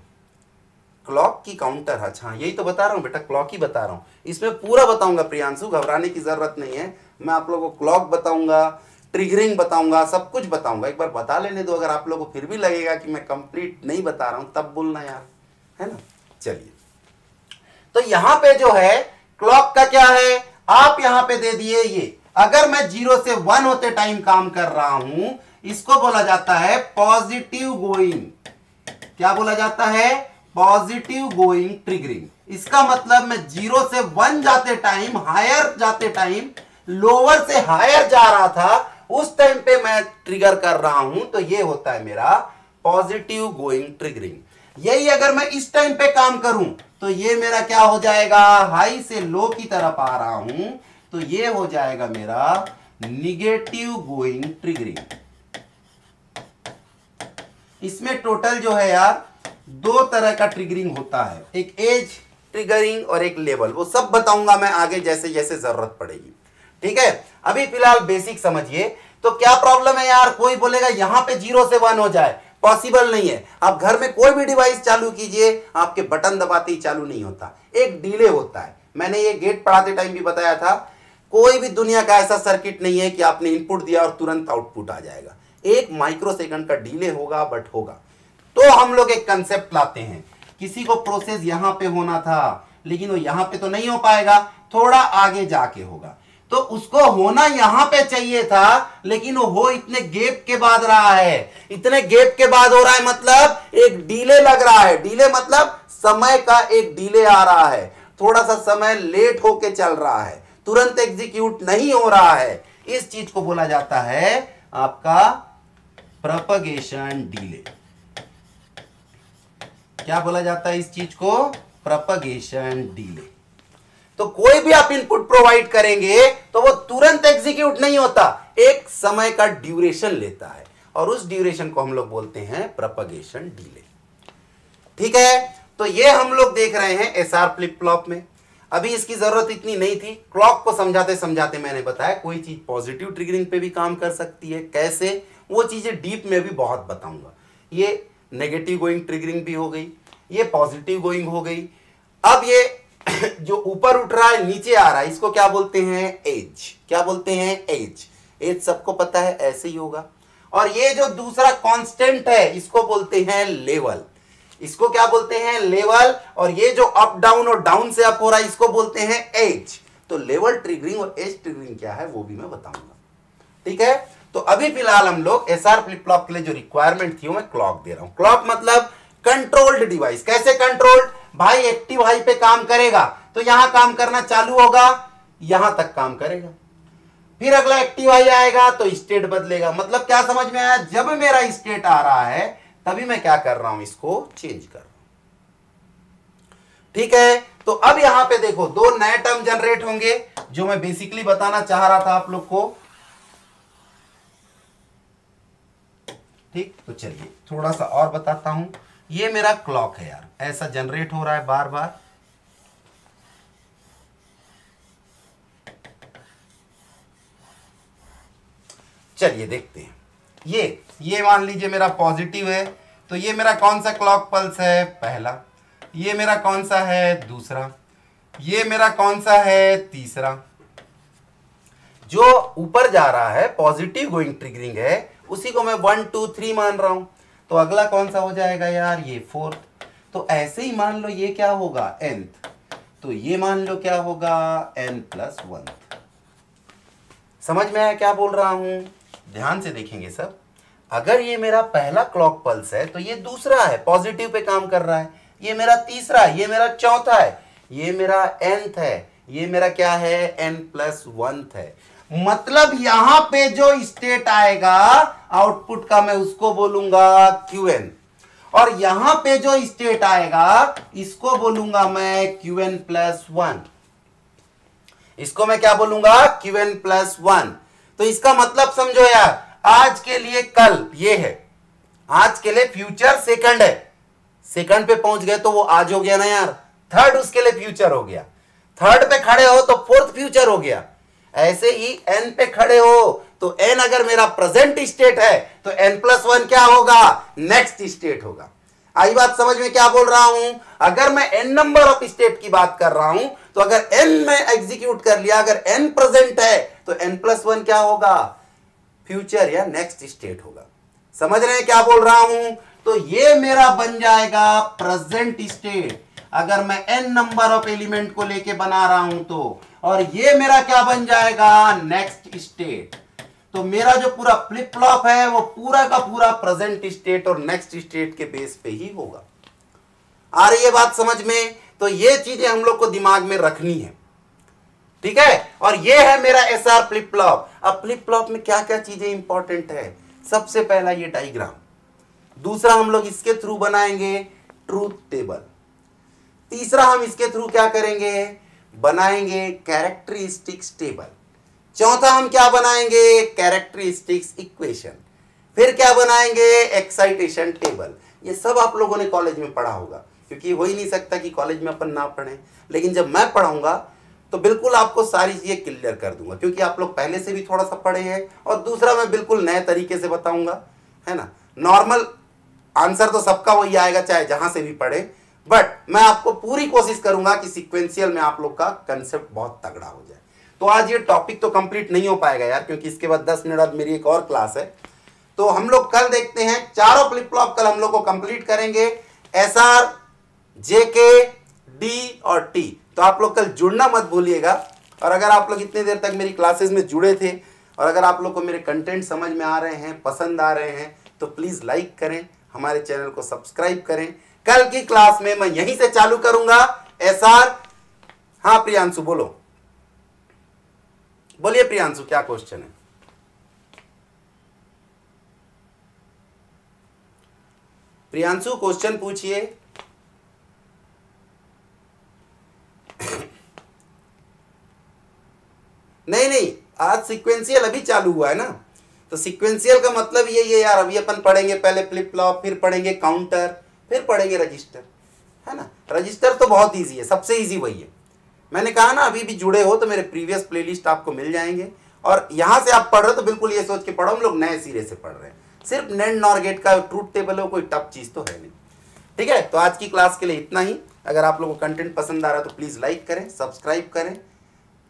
क्लॉक की काउंटर अच्छा यही तो बता रहा हूँ बेटा, क्लॉक ही बता रहा हूँ। इसमें पूरा बताऊँगा प्रियांशु, घबराने की ज़रूरत नहीं है। मैं आप लोगों को क्लॉक बताऊँगा ट्रिगरिंग बताऊँगा, सब कुछ बताऊँगा। एक बार बता लेने दो, अगर आप लोगों को फिर भी लगेगा कि मैं कंप्लीट नहीं बता रहा हूँ, तब बोलना यार, है ना? चलिए। तो यहाँ पे जो है, क्लॉक का क्या है? आप यहाँ पे दे दिए ये। अगर मैं ज़ीरो से वन होते टाइम काम कर रहा हूँ इसको बोला जाता है पॉजिटिव गोइंग। क्या बोला जाता है? Positive going triggering. इसका मतलब मैं ज़ीरो से वन जाते टाइम, हायर जाते टाइम, लोअर से हायर जा रहा था, उस टाइम पे मैं ट्रिगर कर रहा हूँ तो ये होता है मेरा पॉजिटिव गोइंग ट्रिगरिंग। यही अगर मैं इस टाइम पे काम करूँ तो ये मेरा क्या हो जाएगा? हाई से लो की तरफ़ आ रहा हूँ तो ये हो जाएगा मेरा निगेटिव गोइंग ट्रिगरिंग। इसमें टोटल जो है यार, दो तरह का ट्रिगरिंग होता है। एक एज ट्रिगरिंग और एक लेवल वो सब बताऊँगा मैं आगे जैसे जैसे ज़रूरत पड़ेगी। ठीक है? अभी फ़िलहाल बेसिक समझिए। तो क्या प्रॉब्लम है यार? कोई बोलेगा, यहाँ पे ज़ीरो से वन हो जाए। पॉसिबल नहीं है। आप घर में कोई भी डिवाइस चालू कीजिए, आपके बटन दबाते ही चालू नहीं होता। एक डिले होता है। मैंने ये गेट पढ़ाते टाइम भी बताया था। कोई भी दुनिया का ऐसा सर्किट नहीं है कि आपने इनपुट दिया और तुरंत आउटपुट आ जाएगा। एक माइक्रो सेकंड का डिले होगा, बट होगा। तो हम लोग एक कंसेप्ट लाते हैं। किसी को प्रोसेस यहाँ पे होना था, लेकिन वो यहाँ पे तो नहीं हो पाएगा, थोड़ा आगे जाके होगा। तो उसको होना यहाँ पे चाहिए था, लेकिन वो हो इतने गैप के बाद रहा है। इतने गैप के बाद हो रहा है मतलब एक डीले लग रहा है। डीले मतलब समय का एक डीले आ रहा है। थोड़ा सा समय लेट होके चल रहा है। तुरंत एग्जीक्यूट नहीं हो रहा है। इस चीज़ को बोला जाता है आपका प्रपगेशन डीले क्या बोला जाता है इस चीज़ को? प्रपगेशन डीले तो कोई भी आप इनपुट प्रोवाइड करेंगे तो वो तुरंत एग्जीक्यूट नहीं होता। एक समय का ड्यूरेशन लेता है। और उस ड्यूरेशन को हम लोग बोलते हैं प्रपगेशन डीले ठीक है? तो ये हम लोग देख रहे हैं एस आर फ्लिप फ्लॉप में। अभी इसकी ज़रूरत इतनी नहीं थी। क्लॉक को समझाते समझाते मैंने बताया, कोई चीज़ पॉजिटिव ट्रिगरिंग पे भी काम कर सकती है। कैसे? वो चीज़ें डीप में भी बहुत बताऊँगा। ये नेगेटिव गोइंग ट्रिगरिंग भी हो गई, ये पॉजिटिव गोइंग हो गई। अब ये जो ऊपर उठ रहा है, नीचे आ रहा है, इसको क्या बोलते हैं? एज। क्या बोलते हैं? एज। एज सबको पता है, ऐसे ही होगा। और ये जो दूसरा कांस्टेंट है, इसको बोलते हैं लेवल इसको क्या बोलते हैं? लेवल और ये जो अप डाउन और डाउन से अप हो रहा है, इसको बोलते हैं एज तो लेवल ट्रिगरिंग और एज ट्रिगरिंग क्या है, वो भी मैं बताऊँगा। ठीक है? तो अभी फ़िलहाल हम लोग एस आर फ्लिप फ्लॉप के लिए जो रिक्वायरमेंट थी, वो मैं क्लॉक दे रहा हूँ। क्लॉक मतलब कंट्रोल्ड डिवाइस कैसे कंट्रोल्ड भाई एक्टिव हाई पे काम करेगा तो यहाँ काम करना चालू होगा, यहाँ तक काम करेगा। फिर अगला एक्टिव हाई आएगा तो स्टेट बदलेगा। मतलब क्या समझ में आया? जब मेरा स्टेट आ रहा है, तभी मैं क्या कर रहा हूँ, इसको चेंज कर रहा हूँ। ठीक है? तो अब यहाँ पे देखो, दो नए टर्म जनरेट होंगे, जो मैं बेसिकली बताना चाह रहा था आप लोग को। ठीक तो चलिए थोड़ा सा और बताता हूँ। ये मेरा क्लॉक है यार, ऐसा जनरेट हो रहा है बार बार चलिए, देखते हैं। ये ये मान लीजिए मेरा पॉजिटिव है तो ये मेरा कौन सा क्लॉक पल्स है? पहला। ये मेरा कौन सा है? दूसरा। ये मेरा कौन सा है? तीसरा। जो ऊपर जा रहा है, पॉजिटिव गोइंग ट्रिगरिंग है उसी को मैं वन टू थ्री मान रहा हूँ। तो अगला कौन सा हो जाएगा यार? ये फोर्थ तो ऐसे ही मान लो ये क्या होगा? एंथ तो ये मान लो क्या होगा? एन प्लस वन समझ में आया क्या बोल रहा हूँ? ध्यान से देखेंगे सब। अगर ये मेरा पहला क्लॉक पल्स है तो ये दूसरा है पॉजिटिव पे काम कर रहा है। ये मेरा तीसरा है, ये मेरा चौथा है। ये मेरा एंथ है, ये मेरा क्या है? एन प्लस वन है। मतलब यहाँ पे जो स्टेट आएगा आउटपुट का मैं उसको बोलूँगा क्यू एन और यहाँ पे जो स्टेट आएगा, इसको बोलूँगा मैं क्यू एन प्लस वन इसको मैं क्या बोलूँगा? क्यू एन प्लस वन तो इसका मतलब समझो यार, आज के लिए कल ये है। आज के लिए फ्यूचर सेकंड है। सेकंड पे पहुँच गए तो वो आज हो गया ना यार। थर्ड उसके लिए फ्यूचर हो गया। थर्ड पे खड़े हो तो फोर्थ फ्यूचर हो गया। ऐसे ही एन पे खड़े हो तो एन अगर मेरा प्रेजेंट स्टेट है तो एन प्लस वन क्या होगा? नेक्स्ट स्टेट होगा। आई बात समझ में क्या बोल रहा हूँ? अगर मैं एन नंबर ऑफ़ स्टेट की बात कर रहा हूँ तो अगर एन में एग्जीक्यूट कर लिया, अगर एन प्रेजेंट है तो एन प्लस वन क्या होगा? फ्यूचर या नेक्स्ट स्टेट होगा। समझ रहे हैं क्या बोल रहा हूँ? तो ये मेरा बन जाएगा प्रेजेंट स्टेट अगर मैं एन नंबर ऑफ़ एलिमेंट को लेके बना रहा हूँ तो और ये मेरा क्या बन जाएगा? नेक्स्ट स्टेट तो मेरा जो पूरा फ्लिप फ्लॉप है, वो पूरा का पूरा प्रेजेंट स्टेट और नेक्स्ट स्टेट के बेस पे ही होगा। आ रही है बात समझ में? तो ये चीज़ें हम लोग को दिमाग में रखनी है। ठीक है? और ये है मेरा एस आर फ्लिप फ्लॉप अब फ्लिप फ्लॉप में क्या क्या चीज़ें इंपॉर्टेंट है? सबसे पहला ये डाइग्राम दूसरा हम लोग इसके थ्रू बनाएँगे ट्रूथ टेबल तीसरा हम इसके थ्रू क्या करेंगे? बनाएँगे कैरेक्टरिस्टिक्स टेबल चौथा हम क्या बनाएँगे? कैरेक्टरिस्टिक्स इक्वेशन फिर क्या बनाएँगे? एक्साइटेशन टेबल ये सब आप लोगों ने कॉलेज में पढ़ा होगा, क्योंकि हो ही नहीं सकता कि कॉलेज में अपन ना पढ़ें। लेकिन जब मैं पढ़ाऊँगा तो बिल्कुल आपको सारी चीज़ें क्लियर कर दूँगा, क्योंकि आप लोग पहले से भी थोड़ा सा पढ़े हैं, और दूसरा मैं बिल्कुल नए तरीके से बताऊँगा, है ना? नॉर्मल आंसर तो सबका वही आएगा, चाहे जहाँ से भी पढ़े बट मैं आपको पूरी कोशिश करूँगा कि सिक्वेंशियल में आप लोग का कंसेप्ट बहुत तगड़ा हो जाए। तो आज ये टॉपिक तो कंप्लीट नहीं हो पाएगा यार, क्योंकि इसके बाद दस मिनट बाद मेरी एक और क्लास है। तो हम लोग कल देखते हैं, चारों फ्लिप फ्लॉप कल हम लोग को कंप्लीट करेंगे। एस आर जे के डी और टी तो आप लोग कल जुड़ना मत भूलिएगा। और अगर आप लोग इतनी देर तक मेरी क्लासेस में जुड़े थे, और अगर आप लोग को मेरे कंटेंट समझ में आ रहे हैं, पसंद आ रहे हैं तो प्लीज़ लाइक करें, हमारे चैनल को सब्सक्राइब करें। कल की क्लास में मैं यहीं से चालू करूँगा। एस आर हाँ प्रियांशु, बोलो। बोलिए प्रियांशु, क्या क्वेश्चन है? प्रियांशु क्वेश्चन पूछिए। नहीं नहीं, आज सिक्वेंशियल अभी चालू हुआ है ना? तो सिक्वेंशियल का मतलब ये ये यार, अभी अपन पढ़ेंगे पहले फ्लिप फ्लॉप फिर पढ़ेंगे काउंटर फिर पढ़ेंगे रजिस्टर, है ना? रजिस्टर तो बहुत ईजी है, सबसे ईजी वही है। मैंने कहा ना, अभी भी जुड़े हो तो मेरे प्रीवियस प्लेलिस्ट आपको मिल जाएँगे। और यहाँ से आप पढ़ रहे हो तो बिल्कुल ये सोच के पढ़ो, हम लोग नए सिरे से पढ़ रहे हैं। सिर्फ़ नेट नॉर्गेट का ट्रूथ टेबल हो, कोई टफ चीज़ तो है नहीं। ठीक है? तो आज की क्लास के लिए इतना ही। अगर आप लोगों को कंटेंट पसंद आ रहा है तो प्लीज़ लाइक करें सब्सक्राइब करें।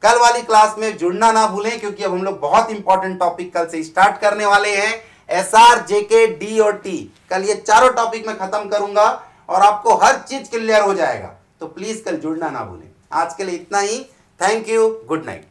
कल वाली क्लास में जुड़ना ना भूलें, क्योंकि अब हम लोग बहुत इंपॉर्टेंट टॉपिक कल से स्टार्ट करने वाले हैं। एस आर जेके डी और टी कल ये चारों टॉपिक में खत्म करूँगा और आपको हर चीज़ क्लियर हो जाएगा। तो प्लीज़ कल जुड़ना ना भूलें। आज के लिए इतना ही। Thank you good night